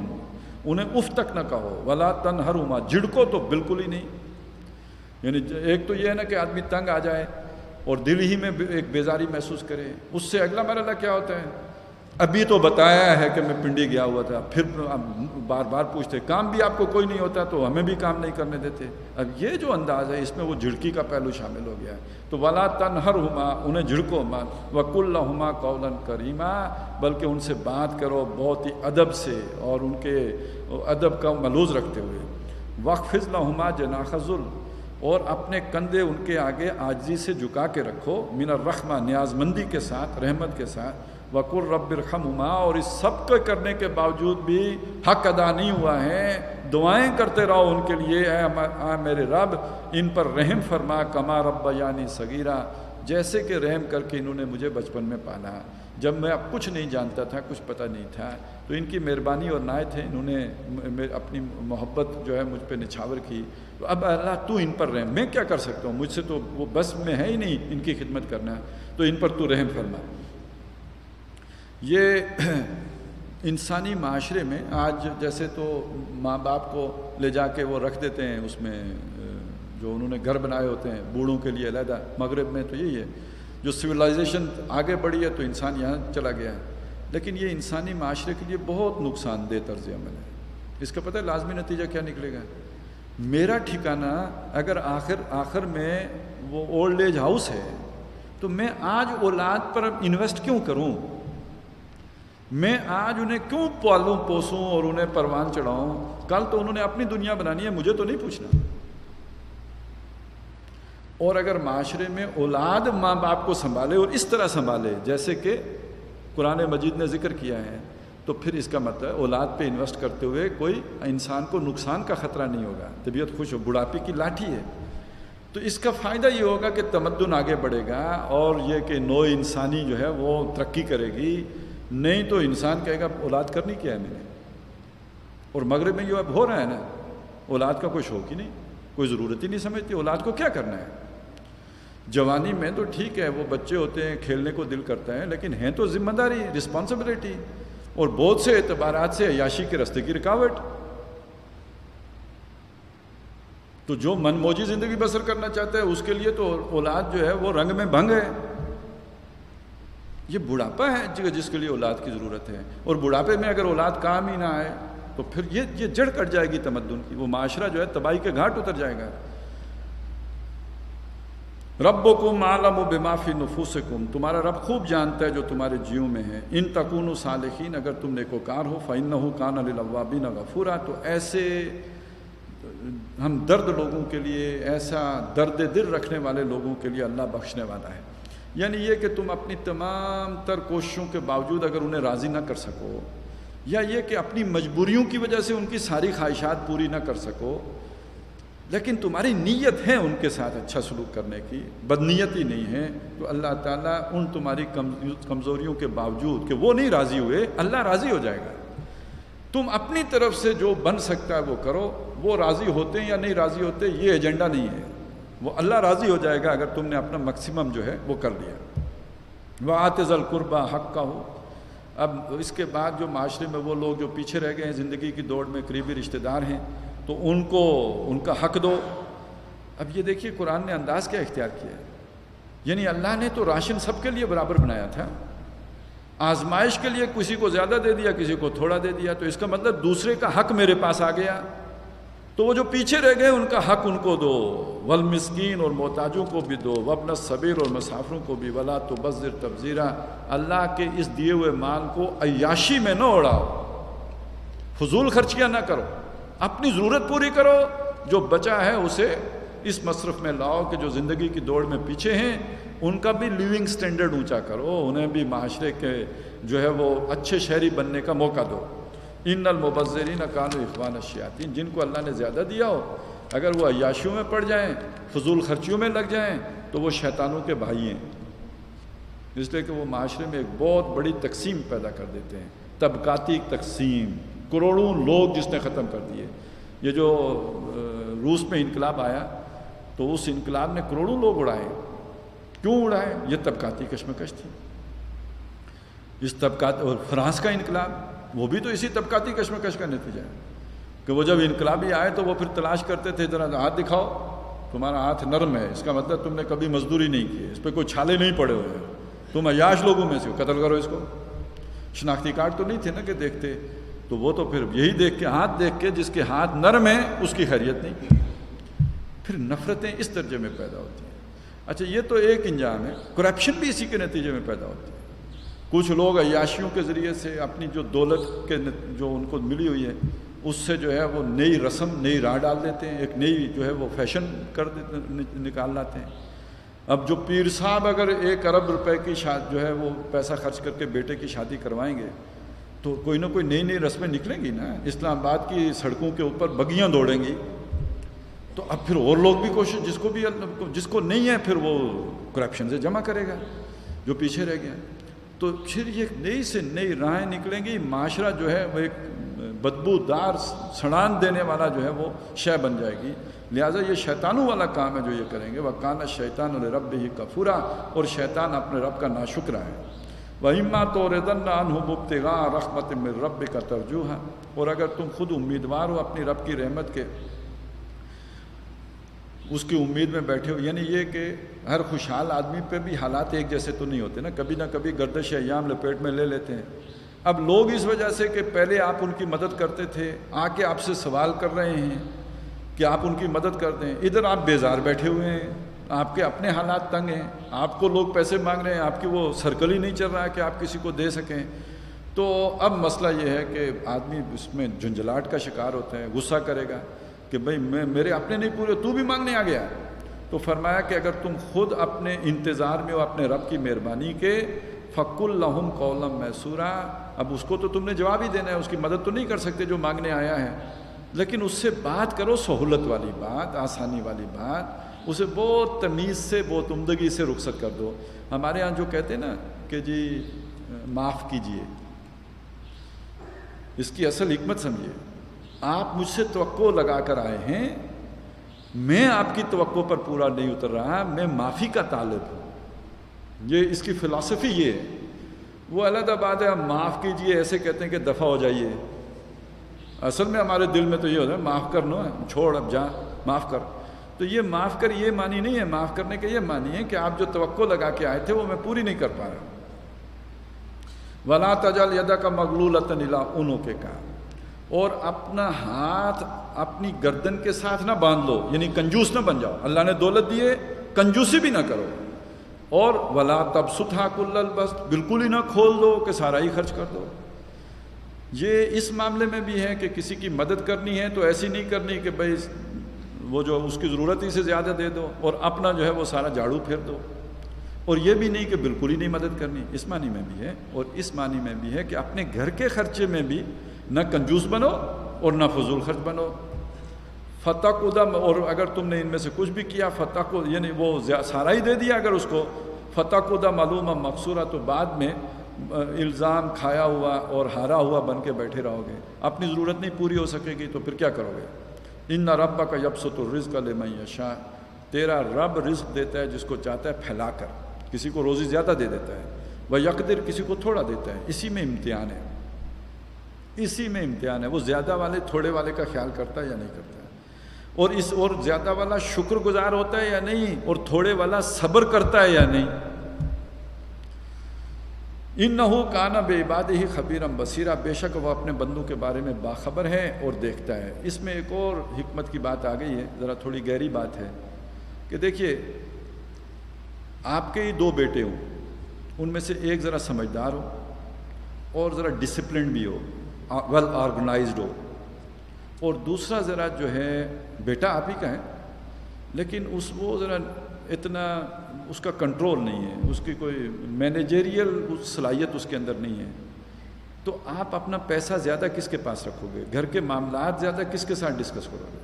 انہیں اف تک نہ کہو۔ ولا تن ہر جھڑکو تو بالکل ہی نہیں۔ یعنی ایک تو یہ ہے نا کہ آدمی تنگ آ جائے اور دل ہی میں ایک بیزاری محسوس کرے۔ اس سے اگلا مرحلہ کیا ہوتا ہے؟ ابھی تو بتایا ہے کہ میں پنڈی گیا ہوا تھا، پھر بار بار پوچھتے، کام بھی آپ کو کوئی نہیں ہوتا تو ہمیں بھی کام نہیں کرنے دیتے۔ اب یہ جو انداز ہے، اس میں وہ جھڑکی کا پہلو شامل ہو گیا ہے۔ تو ولا تنہر ہما انہیں جھڑکو مت۔ وکل ہما قولن کریمہ بلکہ ان سے بات کرو بہت ہی ادب سے اور ان کے ادب کا ملوز رکھتے ہوئے۔ وقف ہما جناخذل اور اپنے کندھے ان کے آگے آجزی سے جھکا کے رکھو۔ من الرحمہ نیاز مندی کے ساتھ، رحمت کے ساتھ۔ وقر رب الرحمما اور اس سب کے کرنے کے باوجود بھی حق ادا نہیں ہوا ہے دعائیں کرتے رہو ان کے لیے، اے میرے رب، ان پر رحم فرما، کما رب یعنی صغیرہ۔ جیسے کہ رحم کر کے انہوں نے مجھے بچپن میں پالا۔ جب میں اب کچھ نہیں جانتا تھا، کچھ پتہ نہیں تھا، تو ان کی مہربانی اور نائت ہے۔ انہوں نے اپنی محبت جو ہے مجھ پہ نچھاور کی۔ تو اب اللہ، تو ان پر رحم، میں کیا کر سکتا ہوں؟ مجھ سے تو وہ بس میں ہے ہی نہیں ان کی خدمت کرنا۔ تو ان پر تو رحم فرما۔ یہ انسانی معاشرے میں آج جیسے تو ماں باپ کو لے جا کے وہ رکھ دیتے ہیں، اس میں جو انہوں نے گھر بنائے ہوتے ہیں، بوڑھوں کے لیے علیحدہ۔ مغرب میں تو یہی ہے، جو سویلائزیشن آگے بڑھی ہے تو انسان یہاں چلا گیا ہے۔ لیکن یہ انسانی معاشرے کے لیے بہت نقصان دہ طرز عمل ہے۔ اس کا پتہ ہے لازمی نتیجہ کیا نکلے گا؟ میرا ٹھکانہ اگر آخر آخر میں وہ اولڈ ایج ہاؤس ہے، تو میں آج اولاد پر انویسٹ کیوں کروں؟ میں آج انہیں کیوں پالوں پوسوں اور انہیں پروان چڑھاؤں؟ کل تو انہوں نے اپنی دنیا بنانی ہے، مجھے تو نہیں پوچھنا۔ اور اگر معاشرے میں اولاد ماں باپ کو سنبھالے اور اس طرح سنبھالے، جیسے کہ قرآن مجید نے ذکر کیا ہے، تو پھر اس کا مطلب اولاد پہ انویسٹ کرتے ہوئے کوئی انسان کو نقصان کا خطرہ نہیں ہوگا۔ طبیعت خوش ہو، بڑھاپے کی لاٹھی ہے۔ تو اس کا فائدہ یہ ہوگا کہ تمدن آگے بڑھے گا اور یہ کہ نو انسانی جو ہے وہ ترقی کرے گی۔ نہیں تو انسان کہے گا، اولاد کرنی کیا ہے میں نے؟ اور مغرب میں یہ اب ہو رہا ہے نا، اولاد کا کوئی شوق ہی نہیں، کوئی ضرورت ہی نہیں سمجھتی، اولاد کو کیا کرنا ہے؟ جوانی میں تو ٹھیک ہے، وہ بچے ہوتے ہیں، کھیلنے کو دل کرتا ہے، لیکن ہیں تو ذمہ داری رسپانسبلٹی اور بہت سے اعتبارات سے عیاشی کے رستے کی رکاوٹ۔ تو جو من موجی زندگی بسر کرنا چاہتا ہے، اس کے لیے تو اولاد جو ہے، وہ رنگ میں بھنگ ہے۔ یہ بڑھاپا ہے جس کے لیے اولاد کی ضرورت ہے۔ اور بڑھاپے میں اگر اولاد کام ہی نہ آئے، تو پھر یہ یہ جڑ کٹ جائے گی تمدن کی۔ وہ معاشرہ جو ہے، تباہی کے گھاٹ اتر جائے گا۔ رب و کم عالم و بمافی نفوس کم تمہارا رب خوب جانتا ہے جو تمہارے جیوں میں ہے۔ ان تکون و صالحین، اگر تم نیکوکار ہو فعن ہو کان الوابین غفورا۔ تو ایسے ہم درد لوگوں کے لیے، ایسا درد دل رکھنے والے لوگوں کے لیے اللہ بخشنے والا ہے۔ یعنی یہ کہ تم اپنی تمام تر کوششوں کے باوجود اگر انہیں راضی نہ کر سکو، یا یہ کہ اپنی مجبوریوں کی وجہ سے ان کی ساری خواہشات پوری نہ کر سکو، لیکن تمہاری نیت ہے ان کے ساتھ اچھا سلوک کرنے کی، بدنیت ہی نہیں ہے، تو اللہ تعالیٰ ان تمہاری کمزوریوں کے باوجود کہ وہ نہیں راضی ہوئے، اللہ راضی ہو جائے گا۔ تم اپنی طرف سے جو بن سکتا ہے وہ کرو، وہ راضی ہوتے ہیں یا نہیں راضی ہوتے، یہ ایجنڈا نہیں ہے۔ وہ اللہ راضی ہو جائے گا اگر تم نے اپنا میکسیمم جو ہے وہ کر لیا۔ وہ آتز القربہ حق کا ہو اب اس کے بعد جو معاشرے میں وہ لوگ جو پیچھے رہ گئے ہیں، زندگی کی دوڑ میں قریبی رشتہ دار ہیں، تو ان کو ان کا حق دو۔ اب یہ دیکھیے قرآن نے انداز کیا اختیار کیا ہے۔ یعنی اللہ نے تو راشن سب کے لیے برابر بنایا تھا۔ آزمائش کے لیے کسی کو زیادہ دے دیا، کسی کو تھوڑا دے دیا۔ تو اس کا مطلب دوسرے کا حق میرے پاس آ گیا۔ تو وہ جو پیچھے رہ گئے، ان کا حق ان کو دو۔ والمسکین اور محتاجوں کو بھی دو وبن صبیر اور مسافروں کو بھی۔ ولا تو بزر تبزیرہ اللہ کے اس دیے ہوئے مال کو عیاشی میں نہ اڑاؤ۔ فضول خرچیاں نہ کرو، اپنی ضرورت پوری کرو۔ جو بچا ہے، اسے اس مصرف میں لاؤ کہ جو زندگی کی دوڑ میں پیچھے ہیں، ان کا بھی لیونگ سٹینڈرڈ اونچا کرو۔ انہیں بھی معاشرے کے جو ہے وہ اچھے شہری بننے کا موقع دو۔ ان المبذرین کان و اخوان الشیاطین، جن کو اللہ نے زیادہ دیا ہو۔ اگر وہ عیاشیوں میں پڑ جائیں، فضول خرچیوں میں لگ جائیں، تو وہ شیطانوں کے بھائی ہیں۔ اس لیے کہ وہ معاشرے میں ایک بہت بڑی تقسیم پیدا کر دیتے ہیں۔ طبقاتی تقسیم۔ کروڑوں لوگ جس نے ختم کر دیے۔ یہ جو روس میں انقلاب آیا، تو اس انقلاب نے کروڑوں لوگ اڑائے۔ کیوں اڑائے؟ یہ طبقاتی کشمکش تھی۔ اس طبقات، اور فرانس کا انقلاب وہ بھی تو اسی طبقاتی کشمکش کا نتیجہ ہے۔ کہ وہ جب انقلابی آئے تو وہ پھر تلاش کرتے تھے، ذرا ہاتھ دکھاؤ، تمہارا ہاتھ نرم ہے۔ اس کا مطلب تم نے کبھی مزدوری نہیں کی اس پہ کوئی چھالے نہیں پڑے ہوئے تم عیاش لوگوں میں سے قتل کرو اس کو۔ شناختی کارڈ تو نہیں تھے نا کہ دیکھتے۔ تو وہ تو پھر یہی دیکھ کے، ہاتھ دیکھ کے جس کے ہاتھ نرم ہیں، اس کی خیریت نہیں پھر نفرتیں اس درجے میں پیدا ہوتی ہیں۔ اچھا یہ تو ایک انجام ہے۔ کرپشن بھی اسی کے نتیجے میں پیدا ہوتی ہے۔ کچھ لوگ عیاشیوں کے ذریعے سے اپنی جو دولت کے جو ان کو ملی ہوئی ہے، اس سے جو ہے وہ نئی رسم، نئی راہ ڈال دیتے ہیں، ایک نئی جو ہے وہ فیشن کر دیتے نکال لاتے ہیں۔ اب جو پیر صاحب اگر ایک ارب روپے کی شاد جو ہے وہ پیسہ خرچ کر کے بیٹے کی شادی کروائیں گے، تو کوئی نہ کوئی نئی نئی رسمیں نکلیں گی نا۔ اسلام آباد کی سڑکوں کے اوپر بگیاں دوڑیں گی۔ تو اب پھر اور لوگ بھی کوشش جس کو بھی جس کو نہیں ہے، پھر وہ کرپشن سے جمع کرے گا، جو پیچھے رہ گیا تو پھر یہ نئی سے نئی راہیں نکلیں گی۔ معاشرہ جو ہے وہ ایک بدبو دار سڑان دینے والا جو ہے وہ شے بن جائے گی۔ لہٰذا یہ شیطانوں والا کام ہے جو یہ کریں گے۔ وہ کانا شیطان رب ہی کفورا اور شیطان اپنے رب کا ناشکرہ ہے۔ وہ اما تو ردن ہو مبتغا رحمت میں رب کا ترجو ہے اور اگر تم خود امیدوار ہو اپنی رب کی رحمت کے اس کی امید میں بیٹھے ہو۔ یعنی یہ کہ ہر خوشحال آدمی پہ بھی حالات ایک جیسے تو نہیں ہوتے نا۔ کبھی نہ کبھی گردش ایام لپیٹ میں لے لیتے ہیں۔ اب لوگ اس وجہ سے کہ پہلے آپ ان کی مدد کرتے تھے آ کے آپ سے سوال کر رہے ہیں کہ آپ ان کی مدد کر دیں ادھر آپ بیزار بیٹھے ہوئے ہیں، آپ کے اپنے حالات تنگ ہیں، آپ کو لوگ پیسے مانگ رہے ہیں، آپ کی وہ سرکل ہی نہیں چل رہا ہے کہ آپ کسی کو دے سکیں۔ تو اب مسئلہ یہ ہے کہ آدمی اس میں جھنجھلاٹ کا شکار ہوتا ہے، غصہ کرے گا۔ کہ بھائی میں، میرے اپنے نہیں پورے، تو بھی مانگنے آ گیا۔ تو فرمایا کہ اگر تم خود اپنے انتظار میں ہو، اپنے رب کی مہربانی کے فق الحم قولم میسورا اب اس کو تو تم نے جواب ہی دینا ہے، اس کی مدد تو نہیں کر سکتے جو مانگنے آیا ہے۔ لیکن اس سے بات کرو، سہولت والی بات، آسانی والی بات، اسے بہت تمیز سے، بہت عمدگی سے رخصت کر دو۔ ہمارے یہاں جو کہتے ہیں نا کہ جی معاف کیجیے۔ اس کی اصل حکمت سمجھیے آپ مجھ سے توقع لگا کر آئے ہیں، میں آپ کی توقع پر پورا نہیں اتر رہا، میں معافی کا طالب ہوں۔ یہ اس کی فلاسفی یہ ہے۔ وہ علیحدہ بات ہے آپ معاف کیجیے، ایسے کہتے ہیں کہ دفع ہو جائیے۔ اصل میں ہمارے دل میں تو یہ ہوتا ہے، معاف کر لو، چھوڑ اب جا، معاف کر۔ تو یہ معاف کر، یہ معنی نہیں ہے معاف کرنے کے، یہ معنی ہے کہ آپ جو توقع لگا کے آئے تھے، وہ میں پوری نہیں کر پا رہا۔ ولا تجل یدا کا مغلول تنلا انہوں کے کہا اور اپنا ہاتھ اپنی گردن کے ساتھ نہ باندھ لو یعنی کنجوس نہ بن جاؤ۔ اللہ نے دولت دیے کنجوسی بھی نہ کرو۔ اور ولا تب ستھا کل بس بالکل ہی نہ کھول دو کہ سارا ہی خرچ کر دو۔ یہ اس معاملے میں بھی ہے کہ کسی کی مدد کرنی ہے تو ایسی نہیں کرنی کہ بھائی وہ جو اس کی ضرورت ہی سے زیادہ دے دو اور اپنا جو ہے وہ سارا جھاڑو پھیر دو۔ اور یہ بھی نہیں کہ بالکل ہی نہیں مدد کرنی، اس معنی میں بھی ہے۔ اور اس معنی میں بھی ہے کہ اپنے گھر کے خرچے میں بھی نہ کنجوس بنو اور نہ فضول خرچ بنو۔ فتح قدم اور اگر تم نے ان میں سے کچھ بھی کیا، فتح کو یعنی وہ سارا ہی دے دیا اگر اس کو۔ فتح قدہ معلوم مقصورہ تو بعد میں الزام کھایا ہوا اور ہارا ہوا بن کے بیٹھے رہو گے۔ اپنی ضرورت نہیں پوری ہو سکے گی تو پھر کیا کرو گے؟ ان نہ رب کا یبسط الرزق لے میں شاہ تیرا رب رزق دیتا ہے جس کو چاہتا ہے پھیلا کر۔ کسی کو روزی زیادہ دے دیتا ہے۔ وہ یکدر کسی کو تھوڑا دیتا ہے۔ اسی میں امتحان ہے۔ اسی میں امتحان ہے۔ وہ زیادہ والے، تھوڑے والے کا خیال کرتا ہے یا نہیں کرتا ہے؟ اور اس اور زیادہ والا شکر گزار ہوتا ہے یا نہیں؟ اور تھوڑے والا صبر کرتا ہے یا نہیں؟ ان نہ ہو کانا بے عباد ہی خبیرم بصیرہ بے شک وہ اپنے بندوں کے بارے میں باخبر ہے اور دیکھتا ہے۔ اس میں ایک اور حکمت کی بات آ گئی ہے۔ ذرا تھوڑی گہری بات ہے کہ دیکھیے، آپ کے ہی دو بیٹے ہوں۔ ان میں سے ایک ذرا سمجھدار ہو اور ذرا ڈسپلنڈ بھی ہو۔ ویل آرگنائزڈ ہو۔ اور دوسرا ذرا جو ہے، بیٹا آپ ہی کا ہے، لیکن اس وہ ذرا اتنا اس کا کنٹرول نہیں ہے، اس کی کوئی مینیجریل صلاحیت اس کے اندر نہیں ہے۔ تو آپ اپنا پیسہ زیادہ کس کے پاس رکھو گے؟ گھر کے معاملات زیادہ کس کے ساتھ ڈسکس کرو گے؟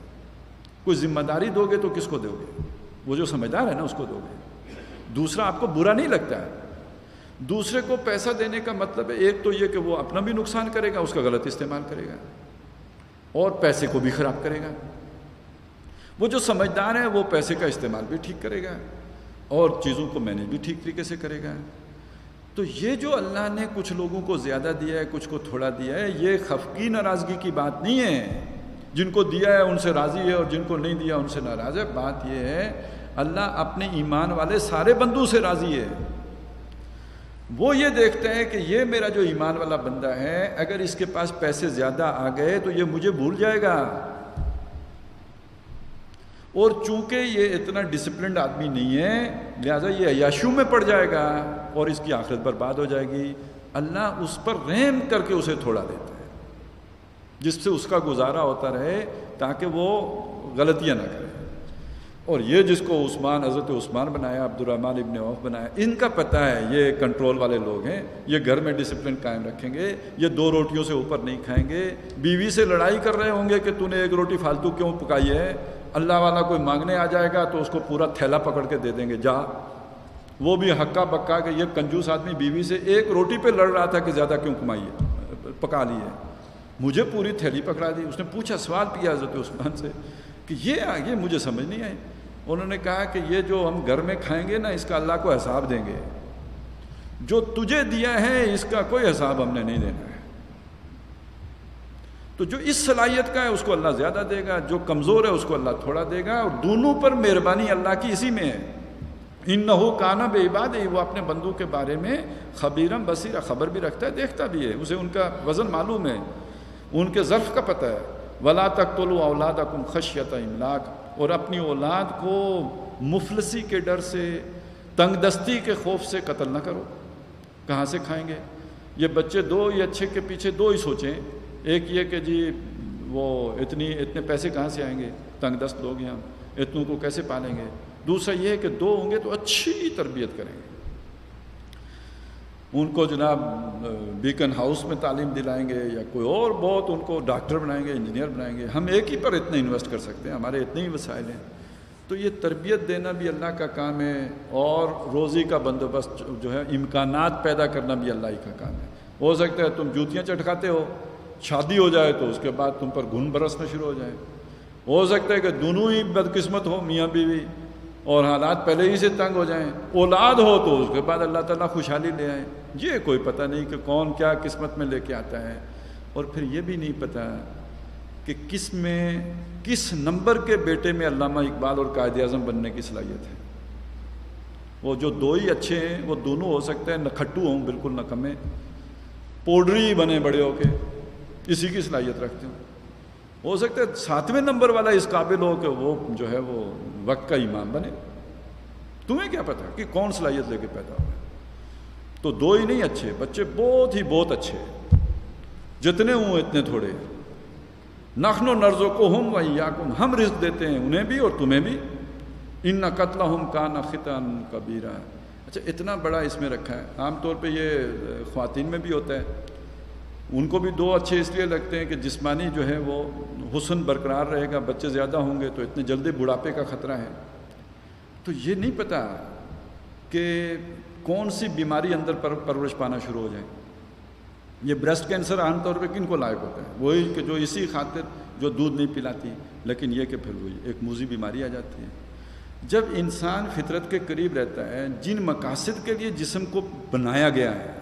کوئی ذمہ داری دو گے تو کس کو دو گے؟ وہ جو سمجھدار ہے نا، اس کو دو گے۔ دوسرا، آپ کو برا نہیں لگتا ہے۔ دوسرے کو پیسہ دینے کا مطلب ہے، ایک تو یہ کہ وہ اپنا بھی نقصان کرے گا، اس کا غلط استعمال کرے گا، اور پیسے کو بھی خراب کرے گا۔ وہ جو سمجھدار ہے، وہ پیسے کا استعمال بھی ٹھیک کرے گا، اور چیزوں کو مینیج بھی ٹھیک طریقے سے کرے گا۔ تو یہ جو اللہ نے کچھ لوگوں کو زیادہ دیا ہے، کچھ کو تھوڑا دیا ہے، یہ خفقی ناراضگی کی بات نہیں ہے۔ جن کو دیا ہے، ان سے راضی ہے، اور جن کو نہیں دیا، ان سے ناراض ہے۔ بات یہ ہے، اللہ اپنے ایمان والے سارے بندوں سے راضی ہے۔ وہ یہ دیکھتے ہیں کہ یہ میرا جو ایمان والا بندہ ہے، اگر اس کے پاس پیسے زیادہ آ گئے تو یہ مجھے بھول جائے گا۔ اور چونکہ یہ اتنا ڈسپلنڈ آدمی نہیں ہے، لہٰذا یہ عیاشیوں میں پڑ جائے گا اور اس کی آخرت برباد ہو جائے گی۔ اللہ اس پر رحم کر کے اسے تھوڑا دیتا ہے، جس سے اس کا گزارا ہوتا رہے تاکہ وہ غلطیاں نہ کرے۔ اور یہ جس کو عثمان، حضرت عثمان بنایا عبد الرحمٰن ابن عوف بنایا، ان کا پتہ ہے یہ کنٹرول والے لوگ ہیں، یہ گھر میں ڈسپلن قائم رکھیں گے، یہ دو روٹیوں سے اوپر نہیں کھائیں گے، بیوی سے لڑائی کر رہے ہوں گے کہ تو نے ایک روٹی فالتو کیوں پکائی ہے؟ اللہ والا کوئی مانگنے آ جائے گا تو اس کو پورا تھیلا پکڑ کے دے دیں گے، جا۔ وہ بھی حقہ بکا کہ یہ کنجوس آدمی بیوی سے ایک روٹی پہ لڑ رہا تھا کہ زیادہ کیوں کمائی ہے، پکا لی ہے۔ مجھے پوری تھیلی پکڑا دی، اس نے پوچھا سوال کیا حضرت عثمان سے کہ یہ آگے مجھے سمجھ نہیں آئی۔ انہوں نے کہا کہ یہ جو ہم گھر میں کھائیں گے نا، اس کا اللہ کو حساب دیں گے۔ جو تجھے دیا ہے، اس کا کوئی حساب ہم نے نہیں دینا ہے۔ تو جو اس صلاحیت کا ہے، اس کو اللہ زیادہ دے گا۔ جو کمزور ہے، اس کو اللہ تھوڑا دے گا۔ اور دونوں پر مہربانی اللہ کی اسی میں ہے۔ ان نہ ہو کانا بے عباد وہ اپنے بندوں کے بارے میں خبیرم بصیرہ خبر بھی رکھتا ہے، دیکھتا بھی ہے۔ اسے ان کا وزن معلوم ہے۔ ان کے ظرف کا پتہ ہے۔ ولا تک طلوع اولاد کم خشیت املاک اور اپنی اولاد کو مفلسی کے ڈر سے، تنگ دستی کے خوف سے قتل نہ کرو۔ کہاں سے کھائیں گے؟ یہ بچے دو ہی اچھے کے پیچھے دو ہی سوچیں۔ ایک یہ کہ جی وہ اتنی، اتنے پیسے کہاں سے آئیں گے؟ تنگ دست لوگ ہیں ہم، اتنوں کو کیسے پالیں گے؟ دوسرا یہ ہے کہ دو ہوں گے تو اچھی تربیت کریں گے۔ ان کو جناب بیکن ہاؤس میں تعلیم دلائیں گے یا کوئی اور بہت ان کو ڈاکٹر بنائیں گے، انجینئر بنائیں گے، ہم ایک ہی پر اتنا انویسٹ کر سکتے ہیں، ہمارے اتنے ہی وسائل ہیں۔ تو یہ تربیت دینا بھی اللہ کا کام ہے اور روزی کا بندوبست جو ہے، امکانات پیدا کرنا بھی اللہ ہی کا کام ہے۔ ہو سکتا ہے تم جوتیاں چٹکاتے ہو، شادی ہو جائے تو اس کے بعد تم پر گھن برسنا شروع ہو جائے۔ ہو سکتا ہے کہ دونوں ہی بدقسمت ہو، میاں بیوی اور حالات پہلے ہی سے تنگ ہو جائیں، اولاد ہو تو اس کے بعد اللہ تعالیٰ خوشحالی لے آئے یہ کوئی پتہ نہیں کہ کون کیا قسمت میں لے کے آتا ہے۔ اور پھر یہ بھی نہیں پتہ کہ کس میں، کس نمبر کے بیٹے میں علامہ اقبال اور قائد اعظم بننے کی صلاحیت ہے۔ وہ جو دو ہی اچھے ہیں، وہ دونوں ہو سکتے ہیں، نہ کھٹو ہوں، بالکل نہ کمے۔ پوڈری بنے بڑے ہو کے، اسی کی صلاحیت رکھتے ہوں۔ ہو سکتا ہے ساتویں نمبر والا اس قابل ہو کہ وہ جو ہے وہ وقت کا امام بنے۔ تمہیں کیا پتا کہ کون صلاحیت لے کے پیدا ہو تو دو ہی نہیں اچھے، بچے بہت ہی بہت اچھے۔ جتنے ہوں اتنے تھوڑے۔ نخن و نرزوں کو ہم و یا ہم رزق دیتے ہیں انہیں بھی اور تمہیں بھی۔ ان نہ قتل ہم کا نہ خطن کبیرہ۔ اچھا اتنا بڑا اس میں رکھا ہے۔ عام طور پہ یہ خواتین میں بھی ہوتا ہے۔ ان کو بھی دو اچھے اس لیے لگتے ہیں کہ جسمانی جو ہے وہ حسن برقرار رہے گا، بچے زیادہ ہوں گے تو اتنے جلدی بڑھاپے کا خطرہ ہے۔ تو یہ نہیں پتہ کہ کون سی بیماری اندر پر پرورش پانا شروع ہو جائے۔ یہ بریسٹ کینسر عام طور پہ کن کو لائق ہوتا ہے؟ وہی کہ جو اسی خاطر جو دودھ نہیں پلاتی، لیکن یہ کہ پھر وہی ایک موزی بیماری آ جاتی ہے۔ جب انسان فطرت کے قریب رہتا ہے، جن مقاصد کے لیے جسم کو بنایا گیا ہے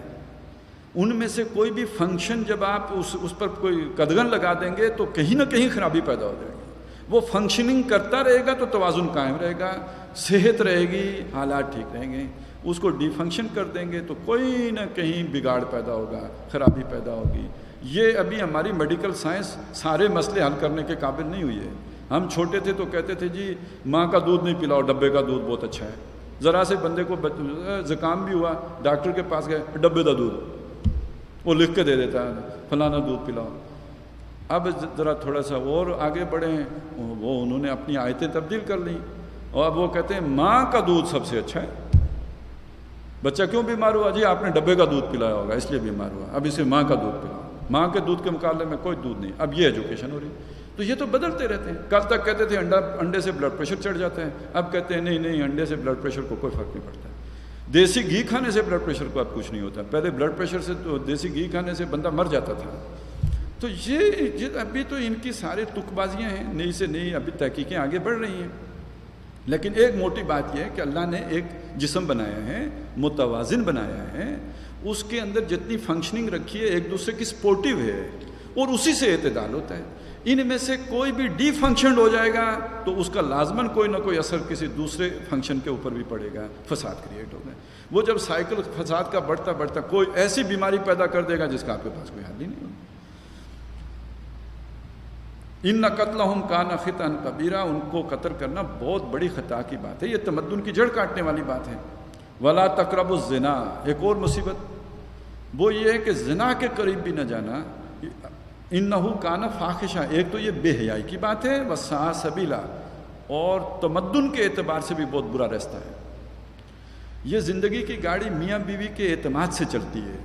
ان میں سے کوئی بھی فنکشن جب آپ اس اس پر کوئی قدغن لگا دیں گے تو کہیں نہ کہیں خرابی پیدا ہو جائے گی۔ وہ فنکشننگ کرتا رہے گا تو توازن قائم رہے گا، صحت رہے گی، حالات ٹھیک رہیں گے۔ اس کو ڈی فنکشن کر دیں گے تو کوئی نہ کہیں بگاڑ پیدا ہوگا، خرابی پیدا ہوگی۔ یہ ابھی ہماری میڈیکل سائنس سارے مسئلے حل کرنے کے قابل نہیں ہوئی ہے۔ ہم چھوٹے تھے تو کہتے تھے جی ماں کا دودھ نہیں پلاؤ، ڈبے کا دودھ بہت اچھا ہے۔ ذرا سے بندے کو زکام بھی ہوا، ڈاکٹر کے پاس گئے، ڈبے کا دودھ۔ وہ لکھ کے دے دیتا ہے، فلانا دودھ پلاؤ۔ اب ذرا تھوڑا سا اور آگے بڑھے ہیں وہ انہوں نے اپنی آیتیں تبدیل کر لیں۔ اور اب وہ کہتے ہیں، ماں کا دودھ سب سے اچھا ہے۔ بچہ کیوں بیمار ہوا؟ جی آپ نے ڈبے کا دودھ پلایا ہوگا، اس لیے بیمار ہوا۔ اب اسے ماں کا دودھ پلاؤ۔ ماں کے دودھ کے مقابلے میں کوئی دودھ نہیں۔ اب یہ ایجوکیشن ہو رہی۔ تو یہ تو بدلتے رہتے ہیں۔ کل تک کہتے تھے، انڈا، انڈے سے بلڈ پریشر چڑھ جاتا ہے۔ اب کہتے ہیں، نہیں نہیں، انڈے سے بلڈ پریشر کو کوئی فرق نہیں پڑتا۔ دیسی گھی کھانے سے بلڈ پریشر کو اب کچھ نہیں ہوتا۔ پہلے بلڈ پریشر سے تو دیسی گھی کھانے سے بندہ مر جاتا تھا۔ تو یہ ابھی تو ان کی سارے تک بازیاں ہیں، نئی سے نئی ابھی تحقیقیں آگے بڑھ رہی ہیں۔ لیکن ایک موٹی بات یہ ہے کہ اللہ نے ایک جسم بنایا ہے، متوازن بنایا ہے۔ اس کے اندر جتنی فنکشننگ رکھی ہے، ایک دوسرے کی سپورٹیو ہے۔ اور اسی سے اعتدال ہوتا ہے۔ ان میں سے کوئی بھی ڈی فنکشن ہو جائے گا تو اس کا لازمن کوئی نہ کوئی اثر کسی دوسرے فنکشن کے اوپر بھی پڑے گا، فساد کریٹ ہوگا۔ وہ جب سائیکل فساد کا بڑھتا بڑھتا کوئی ایسی بیماری پیدا کر دے گا جس کا آپ کے پاس کوئی حل ہی نہیں ہوگا ان نہ قتل ہم کا نہ خط ان کبیرہ، ان کو قتل کرنا بہت بڑی خطا کی بات ہے، یہ تمدن کی جڑ کاٹنے والی بات ہے۔ ولا تقرب الزنا، ایک اور مصیبت۔ وہ یہ ہے کہ زنا کے قریب بھی نہ جانا ان نہ کا نہ فاخشہ ایک تو یہ بے حیائی کی بات ہے وہ سا سبیلا، اور تمدن کے اعتبار سے بھی بہت برا رستہ ہے۔ یہ زندگی کی گاڑی میاں بیوی کے اعتماد سے چلتی ہے۔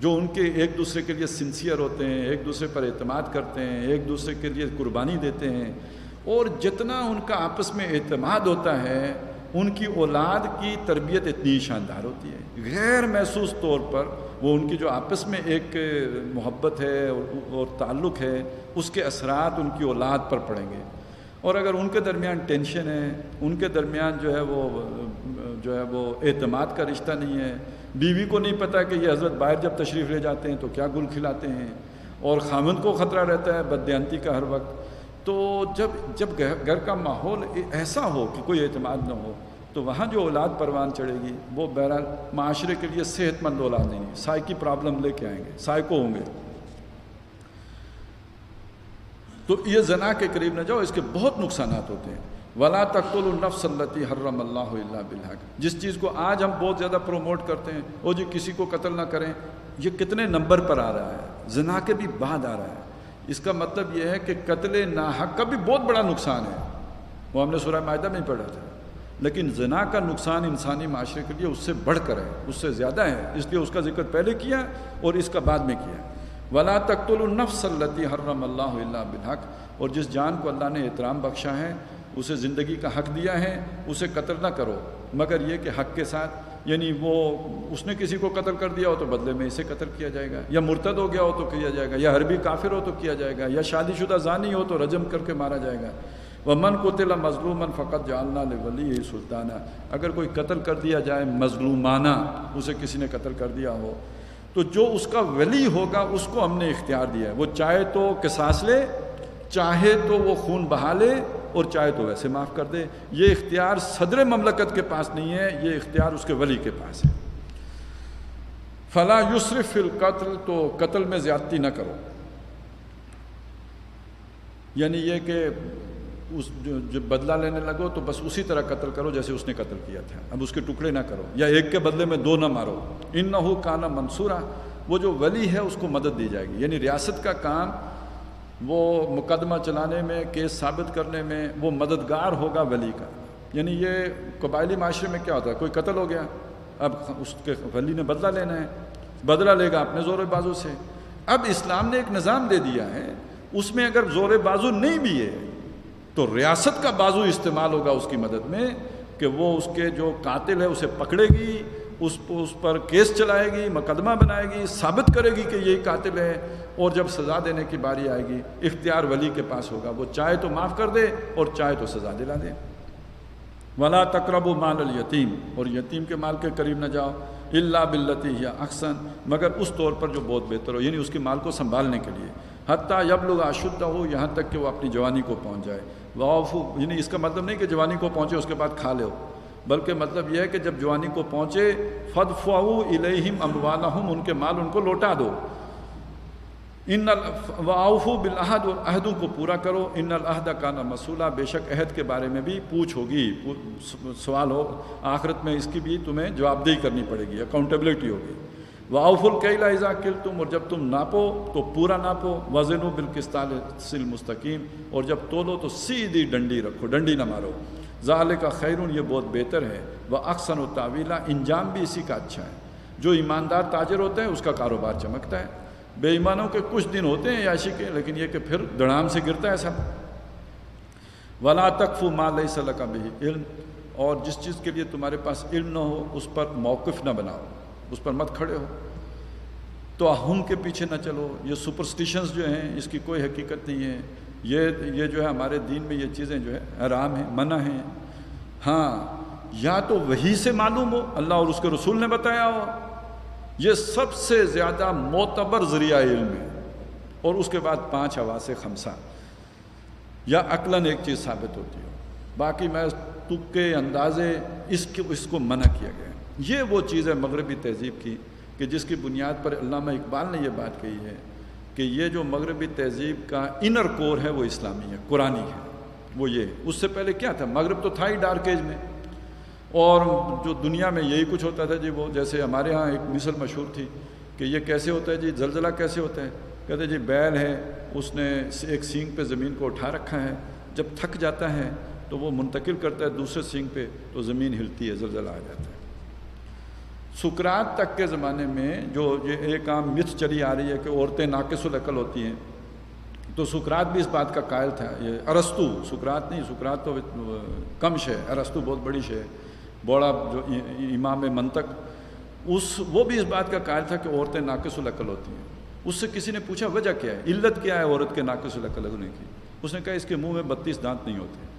جو ان کے ایک دوسرے کے لیے سنسیئر ہوتے ہیں، ایک دوسرے پر اعتماد کرتے ہیں، ایک دوسرے کے لیے قربانی دیتے ہیں، اور جتنا ان کا آپس میں اعتماد ہوتا ہے ان کی اولاد کی تربیت اتنی شاندار ہوتی ہے۔ غیر محسوس طور پر وہ ان کی جو آپس میں ایک محبت ہے اور تعلق ہے، اس کے اثرات ان کی اولاد پر پڑیں گے۔ اور اگر ان کے درمیان ٹینشن ہے، ان کے درمیان جو ہے وہ، جو ہے وہ اعتماد کا رشتہ نہیں ہے۔ بیوی کو نہیں پتہ کہ یہ حضرت باہر جب تشریف لے جاتے ہیں تو کیا گل کھلاتے ہیں۔ اور خامند کو خطرہ رہتا ہے بدیانتی کا ہر وقت۔ تو جب جب گھر کا ماحول ایسا ہو کہ کوئی اعتماد نہ ہو، تو وہاں جو اولاد پروان چڑھے گی، وہ بہرحال معاشرے کے لیے صحت مند اولاد نہیں ہے۔ سائکی پرابلم لے کے آئیں گے، سائے کو ہوں گے۔ تو یہ زنا کے قریب نہ جاؤ، اس کے بہت نقصانات ہوتے ہیں۔ ولا تخت النفس التی حرم اللہ اللہ بالحق۔ جس چیز کو آج ہم بہت زیادہ پروموٹ کرتے ہیں، وہ جی کسی کو قتل نہ کریں، یہ کتنے نمبر پر آ رہا ہے؟ زنا کے بھی بعد آ رہا ہے۔ اس کا مطلب یہ ہے کہ قتل ناحق کا بھی بہت بڑا نقصان ہے۔ وہ ہم نے سورہ معاہدہ میں پڑھا تھا۔ لیکن زنا کا نقصان انسانی معاشرے کے لیے اس سے بڑھ کر ہے، اس سے زیادہ ہے۔ اس لیے اس کا ذکر پہلے کیا اور اس کا بعد میں کیا۔ ولا تخت النفس التی حرم اللہ اللہ بالحق۔ اور جس جان کو اللہ نے احترام بخشا ہے، اسے زندگی کا حق دیا ہے، اسے قتل نہ کرو۔ مگر یہ کہ حق کے ساتھ یعنی وہ اس نے کسی کو قتل کر دیا ہو تو بدلے میں اسے قتل کیا جائے گا، یا مرتد ہو گیا ہو تو کیا جائے گا، یا حربی کافر ہو تو کیا جائے گا، یا شادی شدہ زانی ہو تو رجم کر کے مارا جائے گا۔ وہ من کو تلا مظلوم فقط جاننا ولی سلطانہ اگر کوئی قتل کر دیا جائے مظلومانہ، اسے کسی نے قتل کر دیا ہو، تو جو اس کا ولی ہوگا، اس کو ہم نے اختیار دیا ہے۔ وہ چاہے تو قصاص لے، چاہے تو وہ خون بہا لے اور چاہے تو ویسے معاف کر دے۔ یہ اختیار صدر مملکت کے پاس نہیں ہے، یہ اختیار اس کے ولی کے پاس ہے۔ فلاں یسرف القتل، تو قتل میں زیادتی نہ کرو۔ یعنی یہ کہ اس جو بدلہ لینے لگو تو بس اسی طرح قتل کرو جیسے اس نے قتل کیا تھا۔ اب اس کے ٹکڑے نہ کرو یا ایک کے بدلے میں دو نہ مارو۔ ان نہ ہو کانا منصورہ وہ جو ولی ہے اس کو مدد دی جائے گی۔ یعنی ریاست کا کام وہ مقدمہ چلانے میں، کیس ثابت کرنے میں وہ مددگار ہوگا ولی کا۔ یعنی یہ قبائلی معاشرے میں کیا ہوتا ہے؟ کوئی قتل ہو گیا، اب اس کے ولی نے بدلہ لینا ہے، بدلہ لے گا اپنے زور بازو سے۔ اب اسلام نے ایک نظام دے دیا ہے، اس میں اگر زور بازو نہیں بھی ہے، تو ریاست کا بازو استعمال ہوگا اس کی مدد میں، کہ وہ اس کے جو قاتل ہے، اسے پکڑے گی اس اس پر کیس چلائے گی، مقدمہ بنائے گی، ثابت کرے گی کہ یہی قاتل ہے اور جب سزا دینے کی باری آئے گی، اختیار ولی کے پاس ہوگا۔ وہ چاہے تو معاف کر دے اور چاہے تو سزا دلا دے۔ ولا تقرب و مال الیتیم اور یتیم کے مال کے قریب نہ جاؤ۔ اللہ بلتی یا اکثر مگر اس طور پر جو بہت بہتر ہو یعنی اس کے مال کو سنبھالنے کے لیے۔ حتیٰ جب لوگ آشدہ ہو یہاں تک کہ وہ اپنی جوانی کو پہنچ جائے۔ واؤ یعنی اس کا مطلب نہیں کہ جوانی کو پہنچے، اس کے بعد کھا لو بلکہ مطلب یہ ہے کہ جب جوانی کو پہنچے فد فاؤ الہم اموالحم ان کے مال ان کو لوٹا دو۔ ان واؤفو بالعہد اور عہدوں کو پورا کرو۔ ان العہدہ کا نا مسولہ بے شک عہد کے بارے میں بھی پوچھ ہوگی۔ سوال ہو، آخرت میں اس کی بھی تمہیں جواب دہی کرنی پڑے گی اکاؤنٹیبلٹی ہوگی۔ واؤف القیلا اضا کل تم اور جب تم ناپو تو پورا ناپو۔ وزن و بالکستال سل مستقیم اور جب تولو تو سیدھی ڈنڈی رکھو، ڈنڈی نہ مارو۔ ظال کا خیرون، یہ بہت بہتر ہے۔ وہ اکثر و تعویلہ انجام بھی اسی کا اچھا ہے۔ جو ایماندار تاجر ہوتے ہیں اس کا کاروبار چمکتا ہے۔ بے ایمانوں کے کچھ دن ہوتے ہیں یاشی کے، لیکن یہ کہ پھر دڑام سے گرتا ہے سب ولا تقف ماں لئی کا بھی علم۔ اور جس چیز کے لیے تمہارے پاس علم نہ ہو، اس پر موقف نہ بناؤ۔ اس پر مت کھڑے ہو۔ تو ہم کے پیچھے نہ چلو۔ یہ سپرسٹیشنز جو ہیں، اس کی کوئی حقیقت نہیں ہے۔ یہ یہ جو ہے ہمارے دین میں یہ چیزیں جو ہے حرام ہیں، منع ہیں۔ ہاں یا تو وہی سے معلوم ہو، اللہ اور اس کے رسول نے بتایا ہو۔ یہ سب سے زیادہ معتبر ذریعہ علم ہے۔ اور اس کے بعد پانچ ہوا سے خمسہ۔ یا عقلاً ایک چیز ثابت ہوتی ہو۔ باقی میں تکے اندازے اس کے اس کو منع کیا گیا۔ یہ وہ چیز ہے مغربی تہذیب کی کہ جس کی بنیاد پر علامہ اقبال نے یہ بات کہی ہے۔ کہ یہ جو مغربی تہذیب کا انر کور ہے وہ اسلامی ہے، قرآنی ہے۔ وہ یہ۔ اس سے پہلے کیا تھا؟ مغرب تو تھا ہی ڈارک ایج میں۔ اور جو دنیا میں یہی کچھ ہوتا تھا جی وہ جیسے ہمارے ہاں ایک مثل مشہور تھی کہ یہ کیسے ہوتا ہے جی زلزلہ کیسے ہوتا ہے؟ کہتے جی بیل ہے، اس نے ایک سینگ پہ زمین کو اٹھا رکھا ہے۔ جب تھک جاتا ہے تو وہ منتقل کرتا ہے دوسرے سینگ پہ تو زمین ہلتی ہے، زلزلہ آ جاتا ہے۔ سکرات تک کے زمانے میں جو یہ ایک عام مت چلی آ رہی ہے کہ عورتیں ناقص العقل ہوتی ہیں، تو سکرات بھی اس بات کا قائل تھا۔ یہ ارستو، سکرات نہیں، سکرات تو کم شے، ارستو بہت بڑی شے بوڑا جو امام منطق، اس وہ بھی اس بات کا قائل تھا کہ عورتیں ناقص العقل ہوتی ہیں۔ اس سے کسی نے پوچھا، وجہ کیا ہے؟ علت کیا ہے عورت کے ناقص العقل ہونے کی؟ اس نے کہا، اس کے منہ میں بتیس دانت نہیں ہوتے۔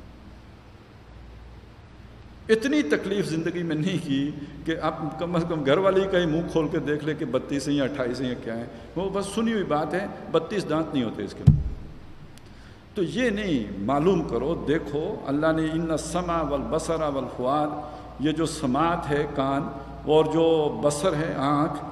اتنی تکلیف زندگی میں نہیں کی کہ آپ کم از کم گھر والی کا ہی منہ کھول کے دیکھ لے کہ بتیس ہیں یا اٹھائیس ہیں یا کیا ہے وہ بس سنی ہوئی بات ہے، بتیس دانت نہیں ہوتے اس کے۔ تو یہ نہیں، معلوم کرو، دیکھو، اللہ نے ان سما والبصر والفواد یہ جو سماعت ہے کان، اور جو بصر ہے آنکھ،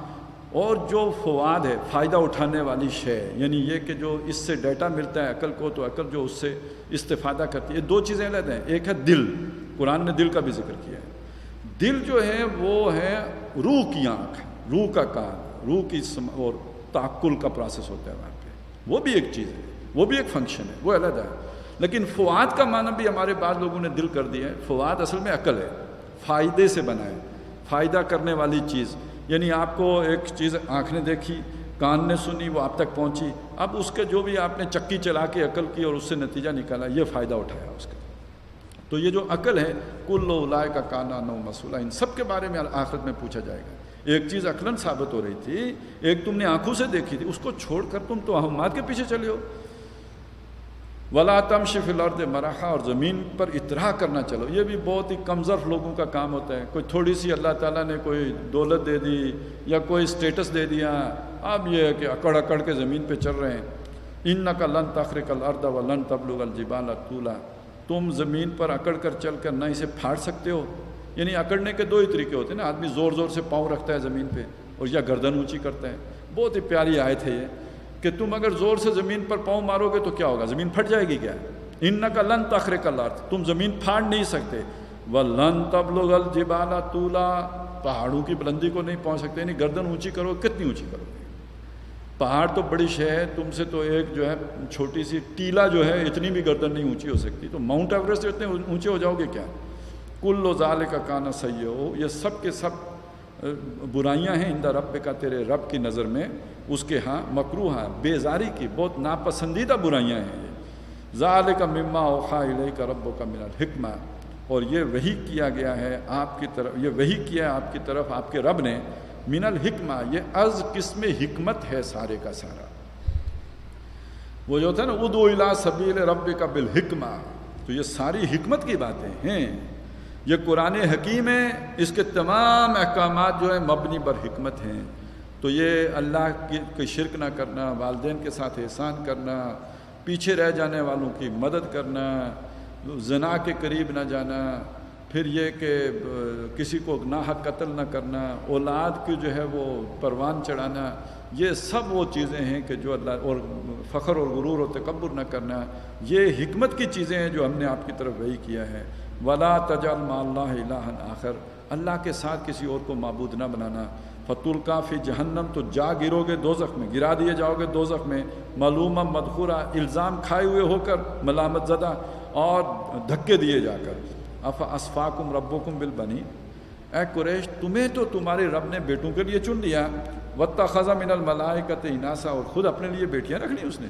اور جو فواد ہے، فائدہ اٹھانے والی شے۔ یعنی یہ کہ جو اس سے ڈیٹا ملتا ہے، عقل کو، تو عقل جو اس سے استفادہ کرتی ہے۔ دو چیزیں علیحدہ ہیں۔ ایک ہے دل۔ قرآن نے دل کا بھی ذکر کیا ہے۔ دل جو ہے وہ ہے روح کی آنکھ، روح کا کان، روح کی سم اور تعقل کا پروسیس ہوتا ہے وہاں پہ۔ وہ بھی ایک چیز ہے، وہ بھی ایک فنکشن ہے، وہ علیحدہ ہے۔ لیکن فواد کا معنی بھی ہمارے بعض لوگوں نے دل کر دیا ہے۔ فواد اصل میں عقل ہے، فائدے سے بنائے فائدہ کرنے والی چیز۔ یعنی آپ کو ایک چیز آنکھ نے دیکھی، کان نے سنی، وہ آپ تک پہنچی۔ اب اس کے جو بھی آپ نے چکی چلا کے عقل کی اور اس سے نتیجہ نکالا، یہ فائدہ اٹھایا اس کا۔ تو یہ جو عقل ہے کل لائے کا کانا نو مسولہ ان سب کے بارے میں آخرت میں پوچھا جائے گا۔ ایک چیز عقلاً ثابت ہو رہی تھی، ایک تم نے آنکھوں سے دیکھی تھی، اس کو چھوڑ کر تم تو احمد کے پیچھے چلے ہو۔ ولا تم شف الارض مراحا اور زمین پر اطراح کرنا چلو۔ یہ بھی بہت ہی کمزور لوگوں کا کام ہوتا ہے۔ کوئی تھوڑی سی اللہ تعالیٰ نے کوئی دولت دے دی یا کوئی اسٹیٹس دے دیا، اب یہ ہے کہ اکڑ اکڑ کے زمین پہ چل رہے ہیں۔ ان کا لن تخر الارض و لن تبلغ الجبال طولا۔ تم زمین پر اکڑ کر چل کر نہ اسے پھاڑ سکتے ہو۔ یعنی اکڑنے کے دو ہی طریقے ہوتے ہیں نا۔ آدمی زور زور سے پاؤں رکھتا ہے زمین پہ اور یا گردن اونچی کرتا ہے۔ بہت ہی پیاری آئے تھے یہ کہ تم اگر زور سے زمین پر پاؤں مارو گے تو کیا ہوگا؟ زمین پھٹ جائے گی کیا؟ ان کا لن تخر کلار تم زمین پھاڑ نہیں سکتے۔ وہ لن تب لوگ الجبالا تولا پہاڑوں کی بلندی کو نہیں پہنچ سکتے یعنی گردن اونچی کرو، کتنی اونچی کرو گے؟ پہاڑ تو بڑی شے ہے، تم سے تو ایک جو ہے چھوٹی سی ٹیلا جو ہے اتنی بھی گردن نہیں اونچی ہو سکتی۔ تو ماؤنٹ ایوریسٹ اتنے اونچے ہو جاؤ گے کیا؟ کل و ظال کا کانا صحیح ہو یہ سب کے سب برائیاں ہیں اندہ رب کا، تیرے رب کی نظر میں۔ اس کے ہاں مکرو ہاں بیزاری کی، بہت ناپسندیدہ برائیاں ہیں یہ۔ ظال کا مما اوخا علیہ کا رب کا میرا حکمہ اور یہ وہی کیا گیا ہے آپ کی طرف، یہ وہی کیا ہے آپ کی طرف، آپ کے رب نے۔ من الحکمہ یہ از قسم حکمت ہے سارے کا سارا؟ وہ جو تھا نا ادو الا سبیل رب کا بالحکمہ، تو یہ ساری حکمت کی باتیں ہیں۔ یہ قرآن حکیم ہے، اس کے تمام احکامات جو ہیں مبنی بر حکمت ہیں۔ تو یہ اللہ کی شرک نہ کرنا، والدین کے ساتھ احسان کرنا، پیچھے رہ جانے والوں کی مدد کرنا، زنا کے قریب نہ جانا پھر یہ کہ کسی کو ناحق قتل نہ کرنا، اولاد کی جو ہے وہ پروان چڑھانا، یہ سب وہ چیزیں ہیں کہ جو اللہ اور فخر اور غرور و تکبر نہ کرنا، یہ حکمت کی چیزیں ہیں جو ہم نے آپ کی طرف وہی کیا ہے۔ ولا تجال ما اللہ الہ آخر۔ اللہ کے ساتھ کسی اور کو معبود نہ بنانا۔ فت القافی جہنم تو جا گرو گے دو میں، گرا دیے جاؤ گے دو میں۔ معلومہ مدخورہ الزام کھائے ہوئے ہو کر، ملامت زدہ اور دھکے دیے جا کر۔ اف اسفاکم ربکم بالبنی اے قریش، تمہیں تو تمہارے رب نے بیٹوں کے لیے چن لیا۔ وطا خزہ من الملائکت اناسا، اور خود اپنے لیے بیٹیاں رکھ لی اس نے۔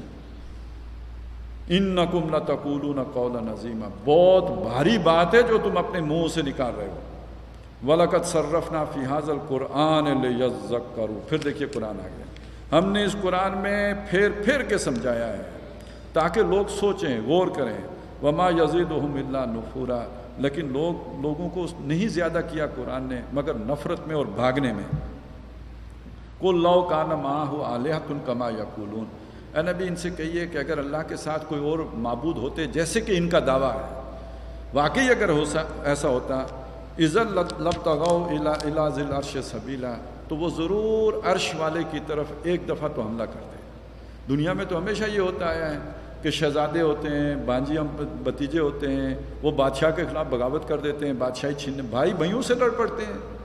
ان نقم نہ تقول نہ قول نظیمہ بہت بھاری بات ہے جو تم اپنے منہ سے نکال رہے ہو۔ ولقت صرفنا فی حاضل قرآن کرو پھر دیکھیے قرآن آ گیا ہم نے اس قرآن میں پھر پھر کے سمجھایا ہے تاکہ لوگ سوچیں، غور کریں۔ وما یزید اللہ نفورا۔ لیکن لوگ لوگوں کو نہیں زیادہ کیا قرآن نے، مگر نفرت میں اور بھاگنے میں۔ کو لو کا نہ ماں ہو علیہ تن کما یا اے نبی، ان سے کہیے کہ اگر اللہ کے ساتھ کوئی اور معبود ہوتے جیسے کہ ان کا دعویٰ ہے۔ واقعی اگر ہو سا ایسا ہوتا عزت لب تغاؤ الا ذل عرش سبیلا، تو وہ ضرور عرش والے کی طرف ایک دفعہ تو حملہ کرتے۔ دنیا میں تو ہمیشہ یہ ہوتا آیا ہے۔ کہ شہزادے ہوتے ہیں، بانجی ہم بتیجے ہوتے ہیں، وہ بادشاہ کے خلاف بغاوت کر دیتے ہیں، بادشاہی چھیننے بھائی بھائیوں سے لڑ پڑتے ہیں۔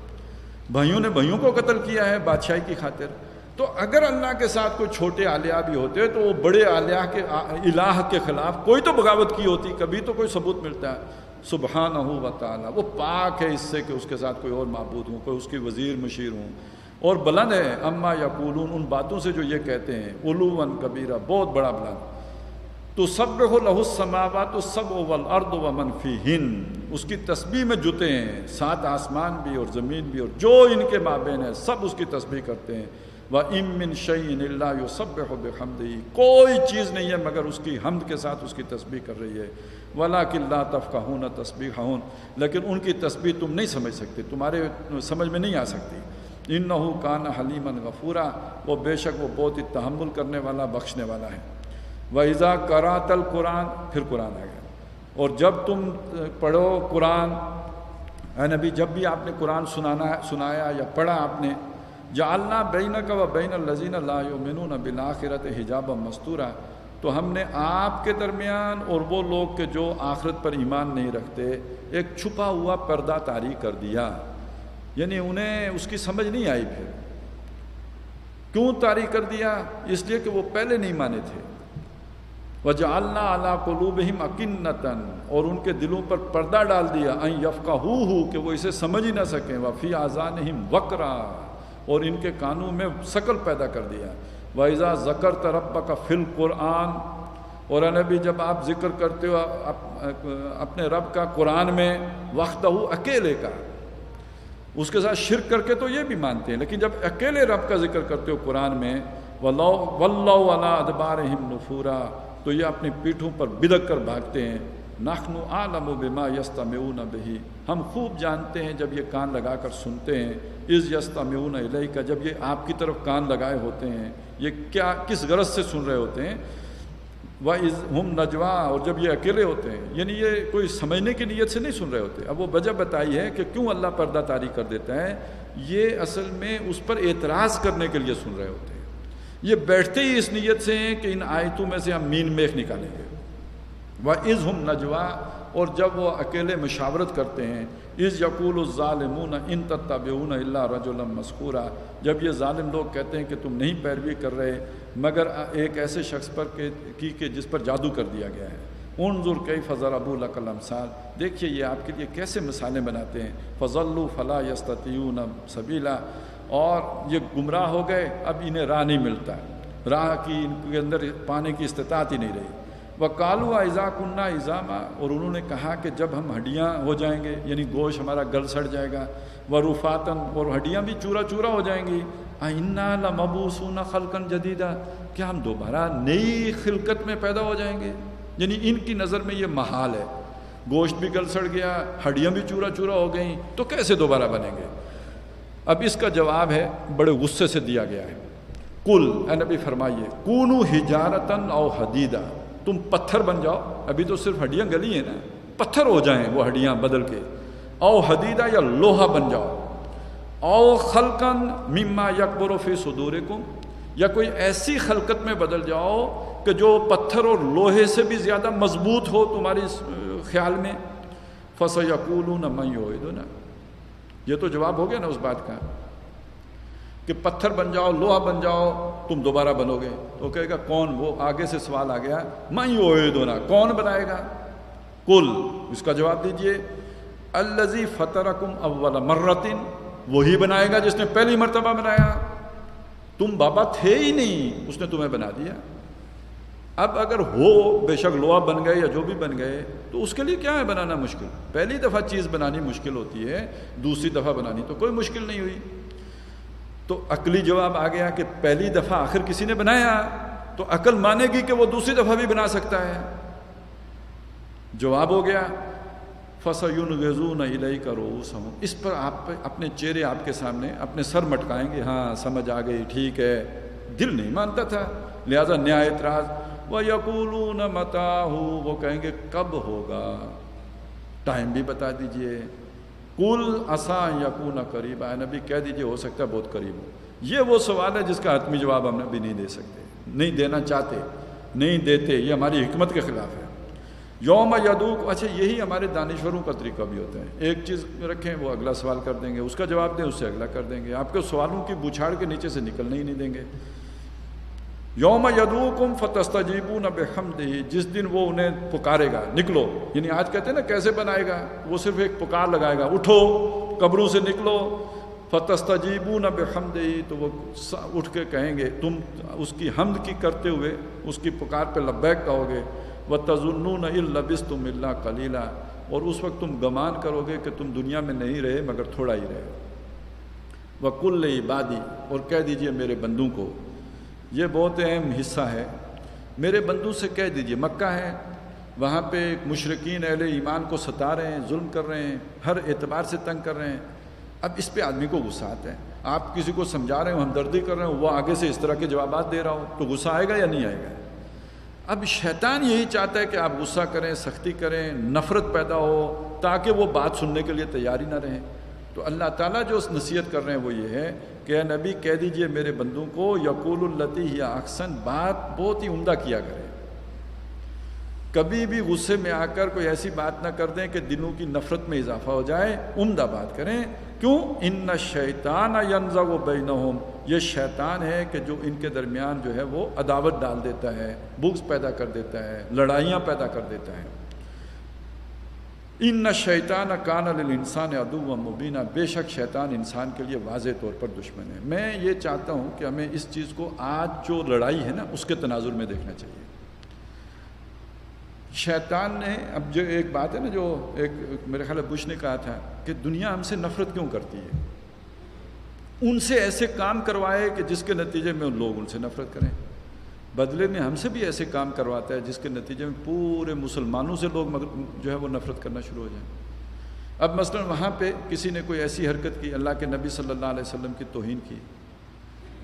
بھائیوں نے بھائیوں کو قتل کیا ہے بادشاہی کی خاطر۔ تو اگر اللہ کے ساتھ کوئی چھوٹے عالیہ بھی ہوتے تو وہ بڑے عالیہ کے الہ کے خلاف کوئی تو بغاوت کی ہوتی، کبھی تو کوئی ثبوت ملتا ہے۔ سبحان ہو و تعالیٰ، وہ پاک ہے اس سے کہ اس کے ساتھ کوئی اور معبود ہوں، کوئی اس کی وزیر مشیر ہوں۔ اور بلند ہے، اما یا ان باتوں سے جو یہ کہتے ہیں الو کبیرہ، بہت بڑا بلند۔ تو سب ہو لہو سماوا تو سب اول ارد و منفی ہند اس کی تسبیح میں جتے ہیں۔ سات آسمان بھی اور زمین بھی اور جو ان کے مابین ہے، سب اس کی تسبیح کرتے ہیں۔ و امن شعین اللہ یو سب ہو بے کوئی چیز نہیں ہے مگر اس کی حمد کے ساتھ اس کی تسبیح کر رہی ہے۔ ولا کلّہ تف کا ہوں تسبیح ہوں لیکن ان کی تسبیح تم نہیں سمجھ سکتے، تمہارے سمجھ میں نہیں آ سکتی۔ ان نہ کان حلیمن غفورا۔ وہ بے شک وہ بہت ہی تحمل کرنے والا، بخشنے والا ہے۔ وہ ایزا کراتل قرآن پھر قرآن آ گیا۔ اور جب تم پڑھو قرآن، اے نبی، جب بھی آپ نے قرآن سنانا سنایا یا پڑھا آپ نے جالنا بین کا و بین الزین اللہ یومنون بالآخرت حجاب مستورہ تو ہم نے آپ کے درمیان اور وہ لوگ کے جو آخرت پر ایمان نہیں رکھتے، ایک چھپا ہوا پردہ طاری کر دیا۔ یعنی انہیں اس کی سمجھ نہیں آئی پھر۔ کیوں طاری کر دیا؟ اس لیے کہ وہ پہلے نہیں مانے تھے۔ وہ جالنا اعلیٰ قلوبہم اکنتاً اور ان کے دلوں پر پردہ ڈال دیا این یفقہ ہو کہ وہ اسے سمجھ ہی نہ سکیں، وفی آزان وکرا اور ان کے کانوں میں شکل پیدا کر دیا۔ وائزہ زکر تربا کا فل قرآن اور نبی، جب آپ ذکر کرتے ہو اپنے رب کا قرآن میں وقت ہو اکیلے کا، اس کے ساتھ شرک کر کے تو یہ بھی مانتے ہیں، لیکن جب اکیلے رب کا ذکر کرتے ہو قرآن میں ولہ ادبار نفورا تو یہ اپنی پیٹھوں پر بدک کر بھاگتے ہیں۔ ناخن عالم و بما یستا میون بہی۔ ہم خوب جانتے ہیں جب یہ کان لگا کر سنتے ہیں۔ از یستا میون الہی کا جب یہ آپ کی طرف کان لگائے ہوتے ہیں۔ یہ کیا، کس غرض سے سن رہے ہوتے ہیں؟ وہ از ہم نجوا، اور جب یہ اکیلے ہوتے ہیں۔ یعنی یہ کوئی سمجھنے کی نیت سے نہیں سن رہے ہوتے۔ اب وہ وجہ بتائی ہے کہ کیوں اللہ پردہ تاری کر دیتا ہے۔ یہ اصل میں اس پر اعتراض کرنے کے لیے سن رہے ہوتے ہیں۔ یہ بیٹھتے ہی اس نیت سے ہیں کہ ان آیتوں میں سے ہم مین میخ نکالیں گے۔ وہ از ہم نجوا اور جب وہ اکیلے مشاورت کرتے ہیں از یقول الظالمون ان تتبعون اللہ رج المسکورہ جب یہ ظالم لوگ کہتے ہیں کہ تم نہیں پیروی کر رہے، مگر ایک ایسے شخص پر کی کہ جس پر جادو کر دیا گیا ہے۔ انظر کئی فضل ابو القلمسال دیکھیے یہ آپ کے لیے کیسے مثالیں بناتے ہیں۔ فضل فلاں یستیون سبیلا۔ اور یہ گمراہ ہو گئے، اب انہیں راہ نہیں ملتا۔ راہ کی، ان کے اندر پانے کی استطاعت ہی نہیں رہی۔ وہ کالو اعضا کنہ ایزامہ اور انہوں نے کہا کہ جب ہم ہڈیاں ہو جائیں گے یعنی گوشت ہمارا گل سڑ جائے گا وہ رفاتن اور ہڈیاں بھی چورا چورا ہو جائیں گی۔ آئنہ لمبوسون خلقن جدیدہ کیا ہم دوبارہ نئی خلقت میں پیدا ہو جائیں گے؟ یعنی ان کی نظر میں یہ محال ہے۔ گوشت بھی گل سڑ گیا، ہڈیاں بھی چورا چورا ہو گئیں، تو کیسے دوبارہ بنیں گے؟ اب اس کا جواب ہے، بڑے غصے سے دیا گیا ہے۔ کل اے نبی فرمائیے، کونو ہجارتن او حدیدہ تم پتھر بن جاؤ۔ ابھی تو صرف ہڈیاں گلی ہیں نا۔ پتھر ہو جائیں وہ ہڈیاں بدل کے۔ او حدیدہ یا لوہا بن جاؤ۔ او خلقن مما یکبر فی صدورکم۔ یا کوئی ایسی خلقت میں بدل جاؤ کہ جو پتھر اور لوہے سے بھی زیادہ مضبوط ہو تمہاری خیال میں۔ فس یقول نہ یہ تو جواب ہو گیا نا اس بات کا کہ پتھر بن جاؤ، لوہا بن جاؤ، تم دوبارہ بنو گے تو کہے گا، کون وہ آگے سے سوال آ گیا؟ میں دونا کون بنائے گا؟ کل اس کا جواب دیجیے۔ الزی فتح اول مرتن، وہی بنائے گا جس نے پہلی مرتبہ بنایا۔ تم بابا تھے ہی نہیں، اس نے تمہیں بنا دیا۔ اب اگر ہو، بے شک لوہا بن گئے یا جو بھی بن گئے، تو اس کے لیے کیا ہے بنانا مشکل؟ پہلی دفعہ چیز بنانی مشکل ہوتی ہے، دوسری دفعہ بنانی تو کوئی مشکل نہیں ہوئی۔ تو عقلی جواب آ گیا کہ پہلی دفعہ آخر کسی نے بنایا، تو عقل مانے گی کہ وہ دوسری دفعہ بھی بنا سکتا ہے۔ جواب ہو گیا فصون غزو نہ کرو اس پر آپ اپنے چہرے آپ کے سامنے، اپنے سر مٹکائیں گے۔ ہاں سمجھ آ گئی، ٹھیک ہے۔ دل نہیں مانتا تھا، لہذا نیا اعتراض وہ یقول متا ہو وہ کہیں گے کب ہوگا؟ ٹائم بھی بتا دیجیے۔ کل آسان یقون قریب آئے نبی، کہہ دیجیے ہو سکتا ہے بہت قریب ہو۔ یہ وہ سوال ہے جس کا حتمی جواب ہم ابھی نہیں دے سکتے۔ نہیں دینا چاہتے، نہیں دیتے، یہ ہماری حکمت کے خلاف ہے۔ یوم یدوک اچھا یہی ہمارے دانشوروں کا طریقہ بھی ہوتا ہے۔ ایک چیز رکھیں، وہ اگلا سوال کر دیں گے۔ اس کا جواب دیں، اس سے اگلا کر دیں گے۔ آپ کے سوالوں کی بچھاڑ کے نیچے سے نکلنے ہی نہیں دیں گے۔ یوم یدوکم فتستجیبون نہ بے جس دن وہ انہیں پکارے گا۔ نکلو۔ یعنی آج کہتے ہیں نا کیسے بنائے گا؟ وہ صرف ایک پکار لگائے گا۔ اٹھو، قبروں سے نکلو۔ فتستجیبون نہ بے تو وہ اٹھ کے کہیں گے، تم اس کی حمد کی کرتے ہوئے اس کی پکار پہ لبیک کہو گے۔ وہ تجنون البس تم اللہ کلیلہ اور اس وقت تم گمان کرو گے کہ تم دنیا میں نہیں رہے، مگر تھوڑا ہی رہے۔ وہ کل عبادی اور کہہ دیجیے میرے بندوں کو یہ بہت اہم حصہ ہے۔ میرے بندو سے کہہ دیجیے، مکہ ہے، وہاں پہ مشرقین اہل ایمان کو ستا رہے ہیں، ظلم کر رہے ہیں، ہر اعتبار سے تنگ کر رہے ہیں۔ اب اس پہ آدمی کو غصہ آتا ہے۔ آپ کسی کو سمجھا رہے ہو، ہمدردی کر رہے ہو، وہ آگے سے اس طرح کے جوابات دے رہا ہو، تو غصہ آئے گا یا نہیں آئے گا؟ اب شیطان یہی چاہتا ہے کہ آپ غصہ کریں، سختی کریں، نفرت پیدا ہو، تاکہ وہ بات سننے کے لیے تیاری نہ رہیں تو اللہ تعالیٰ جو نصیحت کر رہے ہیں وہ یہ ہے کہ اے نبی کہہ دیجیے میرے بندوں کو، یقول التی یا اکثن بات بہت ہی عمدہ کیا کرے۔ کبھی بھی غصے میں آ کر کوئی ایسی بات نہ کر دیں کہ دنوں کی نفرت میں اضافہ ہو جائے۔ عمدہ بات کریں۔ کیوں؟ ان نہ شیطان ینزا و بین یہ شیطان ہے کہ جو ان کے درمیان جو ہے وہ عداوت ڈال دیتا ہے بکس پیدا کر دیتا ہے، لڑائیاں پیدا کر دیتا ہے۔ ان نہ شیطان کان الانسان ادو و مبینہ بے شک شیطان انسان کے لیے واضح طور پر دشمن ہے میں یہ چاہتا ہوں کہ ہمیں اس چیز کو آج جو لڑائی ہے نا اس کے تناظر میں دیکھنا چاہیے شیطان نے اب جو ایک بات ہے نا جو ایک میرے خیال بش نے کہا تھا کہ دنیا ہم سے نفرت کیوں کرتی ہے؟ ان سے ایسے کام کروائے کہ جس کے نتیجے میں لوگ ان سے نفرت کریں۔ بدلے میں ہم سے بھی ایسے کام کرواتا ہے جس کے نتیجے میں پورے مسلمانوں سے لوگ جو ہے وہ نفرت کرنا شروع ہو جائیں۔ اب مثلا وہاں پہ کسی نے کوئی ایسی حرکت کی، اللہ کے نبی صلی اللہ علیہ وسلم کی توہین کی۔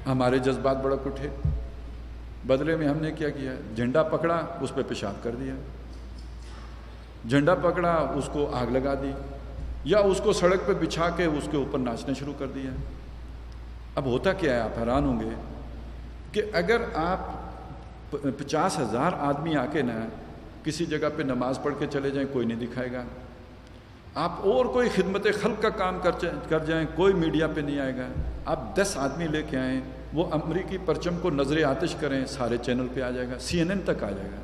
ہمارے جذبات بڑا اٹھے بدلے میں ہم نے کیا کیا؟ جھنڈا پکڑا، اس پہ پیشاب کر دیا۔ جھنڈا پکڑا، اس کو آگ لگا دی۔ یا اس کو سڑک پہ بچھا کے اس کے اوپر ناچنا شروع کر دیا۔ اب ہوتا کیا ہے؟ آپ حیران ہوں گے کہ اگر آپ پچاس ہزار آدمی آ کے نا کسی جگہ پہ نماز پڑھ کے چلے جائیں، کوئی نہیں دکھائے گا۔ آپ اور کوئی خدمت خلق کا کام کر جائیں، کوئی میڈیا پہ نہیں آئے گا۔ آپ دس آدمی لے کے آئیں، وہ امریکی پرچم کو نظر آتش کریں، سارے چینل پہ آ جائے گا، سی این این تک آ جائے گا۔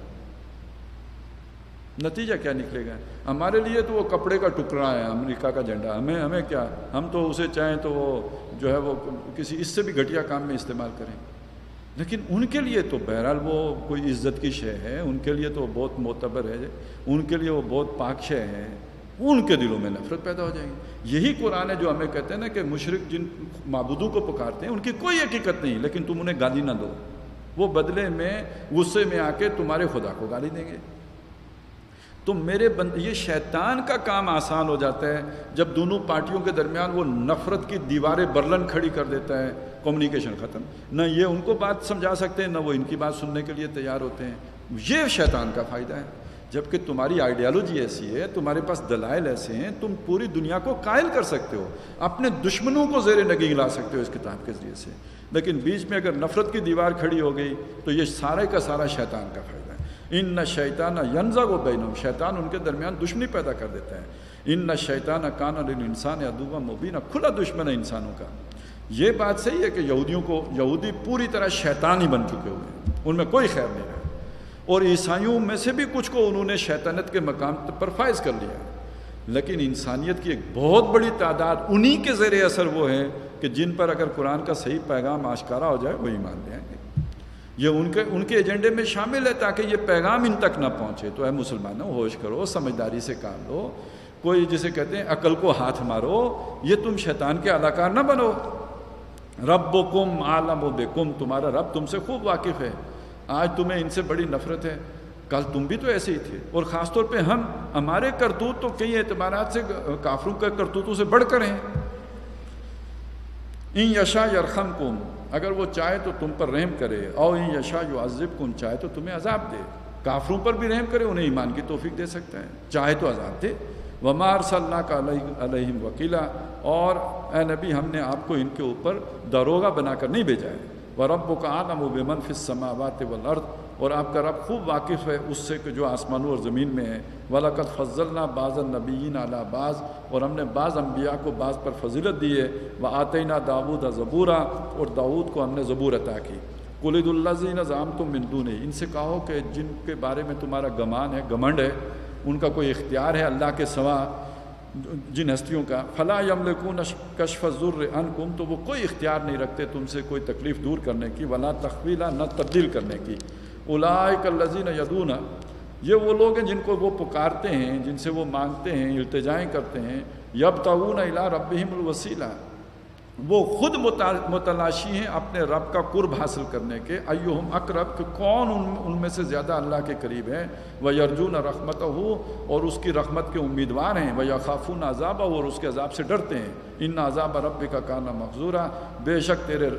نتیجہ کیا نکلے گا؟ ہمارے لیے تو وہ کپڑے کا ٹکڑا ہے، امریکہ کا جھنڈا۔ ہمیں ہمیں کیا؟ ہم تو اسے چاہیں تو وہ جو ہے وہ کسی، اس سے بھی گھٹیا کام میں استعمال کریں۔ لیکن ان کے لیے تو بہرحال وہ کوئی عزت کی شے ہے، ان کے لیے تو بہت معتبر ہے، ان کے لیے وہ بہت پاک شے ہے، ان کے دلوں میں نفرت پیدا ہو جائے گی۔ یہی قرآن ہے جو ہمیں کہتے ہیں نا کہ مشرق جن معبودوں کو پکارتے ہیں، ان کی کوئی حقیقت نہیں، لیکن تم انہیں گالی نہ دو۔ وہ بدلے میں، غصے میں آ کے تمہارے خدا کو گالی دیں گے۔ تو میرے بند یہ شیطان کا کام آسان ہو جاتا ہے جب دونوں پارٹیوں کے درمیان وہ نفرت کی دیواریں برلن کھڑی کر دیتا ہے کمیونیکیشن ختم۔ نہ یہ ان کو بات سمجھا سکتے ہیں نہ وہ ان کی بات سننے کے لیے تیار ہوتے ہیں۔ یہ شیطان کا فائدہ ہے۔ جبکہ تمہاری آئیڈیالوجی ایسی ہے، تمہارے پاس دلائل ایسے ہیں، تم پوری دنیا کو قائل کر سکتے ہو۔ اپنے دشمنوں کو زیر نگی لا سکتے ہو اس کتاب کے ذریعے سے۔ لیکن بیچ میں اگر نفرت کی دیوار کھڑی ہو گئی، تو یہ سارے کا سارا شیطان کا فائدہ ان نہ شیطان ینزا و بین شیطان ان کے درمیان دشمنی پیدا کر دیتا ہے ان نہ شیطان کان انسان ادوبہ مبینہ کھلا دشمن ہے انسانوں کا۔ یہ بات صحیح ہے کہ یہودیوں کو یہودی پوری طرح شیطان ہی بن چکے ہوئے ہیں۔ ان میں کوئی خیر نہیں رہا۔ اور عیسائیوں میں سے بھی کچھ کو انہوں نے شیطانت کے مقام پر فائز کر لیا۔ لیکن انسانیت کی ایک بہت بڑی تعداد انہی کے زیر اثر وہ ہے کہ جن پر اگر قرآن کا صحیح پیغام آشکارا ہو جائے وہی مان لیں گے یہ ان کے ان کے ایجنڈے میں شامل ہے تاکہ یہ پیغام ان تک نہ پہنچے۔ تو اے مسلمانوں، ہوش کرو، سمجھداری سے کام لو۔ کوئی جسے کہتے ہیں، عقل کو ہاتھ مارو، یہ تم شیطان کے اداکار نہ بنو۔ رب و کم عالم و بے کم تمہارا رب تم سے خوب واقف ہے۔ آج تمہیں ان سے بڑی نفرت ہے۔ کل تم بھی تو ایسے ہی تھے۔ اور خاص طور پہ ہم، ہمارے کرتوت تو کئی اعتبارات سے، کافروں کے کرتوتوں سے بڑھ کر ہیں۔ ان یشا یرخم کم اگر وہ چاہے تو تم پر رحم کرے، او ان یشا جو عذب کن چاہے تو تمہیں عذاب دے۔ کافروں پر بھی رحم کرے، انہیں ایمان کی توفیق دے سکتا ہے چاہے تو عذاب دے۔ ومار صلی اللہ کا علیہ علیہم وکیلا اور اے نبی، ہم نے آپ کو ان کے اوپر داروغہ بنا کر نہیں بھیجا ہے۔ وہ رب و کا عالم و بے منفِ سماوات والارض اور آپ کا رب خوب واقف ہے اس سے کہ جو آسمانوں اور زمین میں ہے۔ ولاقت فضل نہ بعض النبیین اعلیٰ بعض اور ہم نے بعض انبیاء کو بعض پر فضیلت دی ہے۔ وہ آتے داود اور داود کو ہم نے زبور عطا کی۔ کلید اللہ زین نظام تم مندو نے ان سے کہو کہ جن کے بارے میں تمہارا گمان ہے گمنڈ ہے، ان کا کوئی اختیار ہے اللہ کے سوا جن ہستیوں کا۔ فلاں یملکون کشف ضر ان کم تو وہ کوئی اختیار نہیں رکھتے تم سے کوئی تکلیف دور کرنے کی، ولا تخویلہ نہ تبدیل کرنے کی۔ اولائک الذین یدون۔ یہ وہ لوگ ہیں جن کو وہ پکارتے ہیں، جن سے وہ مانگتے ہیں، التجائیں کرتے ہیں۔ یب تعون الا ربہم الوسیلہ۔ وہ خود متلاشی ہیں اپنے رب کا قرب حاصل کرنے کے۔ ایہم اقرب، کہ کون ان میں سے زیادہ اللہ کے قریب ہے وہ یرجون رحمت ہو اور اس کی رحمت کے امیدوار ہیں۔ وہ یخافون عذاب اور اس کے عذاب سے ڈرتے ہیں۔ ان عذاب رب کا کانا مخضورہ بے شک تیرے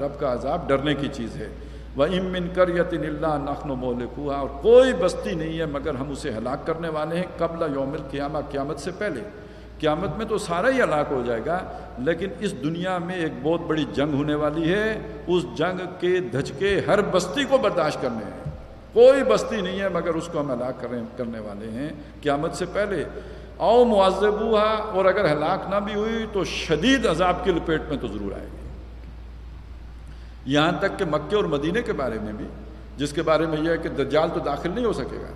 رب کا عذاب ڈرنے کی چیز ہے۔ وہ امن کریت اللہ نخن و مولکوہ اور کوئی بستی نہیں ہے مگر ہم اسے ہلاک کرنے والے ہیں قبل یوم القیامہ، قیامت سے پہلے۔ قیامت میں تو سارا ہی ہلاک ہو جائے گا، لیکن اس دنیا میں ایک بہت بڑی جنگ ہونے والی ہے۔ اس جنگ کے دھچکے ہر بستی کو برداشت کرنے ہیں۔ کوئی بستی نہیں ہے مگر اس کو ہم ہلاک کرنے والے ہیں۔ قیامت سے پہلے۔ او معذب ہوا اور اگر ہلاک نہ بھی ہوئی تو شدید عذاب کی لپیٹ میں تو ضرور آئے گی۔ یہاں تک کہ مکے اور مدینے کے بارے میں بھی، جس کے بارے میں یہ ہے کہ دجال تو داخل نہیں ہو سکے گا۔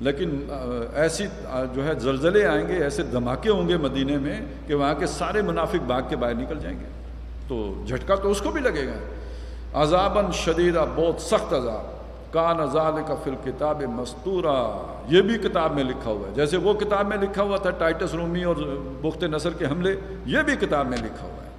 لیکن ایسی جو ہے زلزلے آئیں گے، ایسے دھماکے ہوں گے مدینے میں کہ وہاں کے سارے منافق باغ کے باہر نکل جائیں گے۔ تو جھٹکا تو اس کو بھی لگے گا۔ عذاباً شدیدہ، بہت سخت عذاب۔ کا نظال کا فل کتاب مستورہ یہ بھی کتاب میں لکھا ہوا ہے۔ جیسے وہ کتاب میں لکھا ہوا تھا، ٹائٹس رومی اور بخت نصر کے حملے، یہ بھی کتاب میں لکھا ہوا ہے۔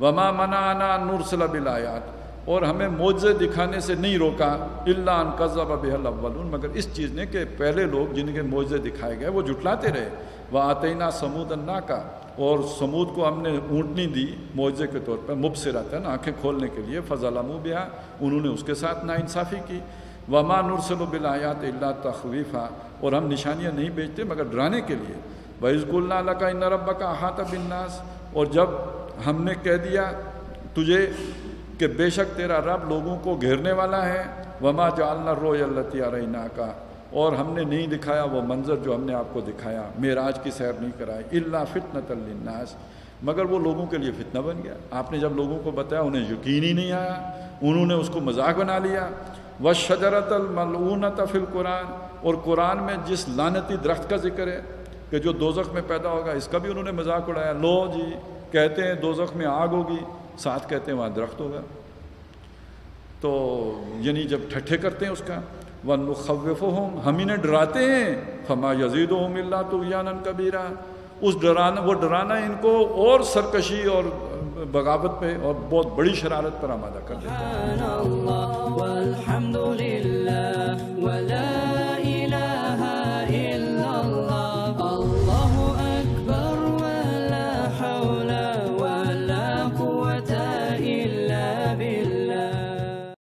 وما منانا نور صلاب الایات اور ہمیں معجزے دکھانے سے نہیں روکا اللہ ان قذب بحل اولون مگر اس چیز نے کہ پہلے لوگ جن کے معجزے دکھائے گئے، وہ جھٹلاتے رہے۔ وہ آتینہ سمود النا کا اور سمود کو ہم نے اونٹنی دی معجزے کے طور پر مبصرت ہے نا آنکھیں کھولنے کے لیے۔ فضل بیا انہوں نے اس کے ساتھ نا انصافی کی۔ وما نرسل بالآیات اللہ تخویفہ اور ہم نشانیاں نہیں بیچتے مگر ڈرانے کے لیے۔ بعض اللہ کا ان رب کا احاطہ بنناس اور جب ہم نے کہہ دیا تجھے کہ بے شک تیرا رب لوگوں کو گھیرنے والا ہے۔ وما جالنا رو اللہ تیارہ کا اور ہم نے نہیں دکھایا وہ منظر جو ہم نے آپ کو دکھایا۔ معراج کی سیر نہیں کرائی۔ اللہ فتنۃ الناس مگر وہ لوگوں کے لیے فتنہ بن گیا۔ آپ نے جب لوگوں کو بتایا، انہیں یقین ہی نہیں آیا۔ انہوں نے اس کو مذاق بنا لیا۔ و شجرت الملعونت فی القرآن۔ اور قرآن میں جس لانتی درخت کا ذکر ہے کہ جو دوزخ میں پیدا ہوگا، اس کا بھی انہوں نے مذاق اڑایا۔ لو جی کہتے ہیں دوزخ میں آگ ہوگی۔ ساتھ کہتے ہیں، وہاں درخت ہوگا۔ تو یعنی جب ٹھٹھے کرتے ہیں اس کا وہ نخوف ہم انہیں ڈراتے ہیں۔ فما یزید و اللہ تو یانن کبیرہ اس ڈرانا، وہ ڈرانا ان کو اور سرکشی اور بغاوت پہ اور بہت بڑی شرارت پر آمادہ کر دیتا ہے۔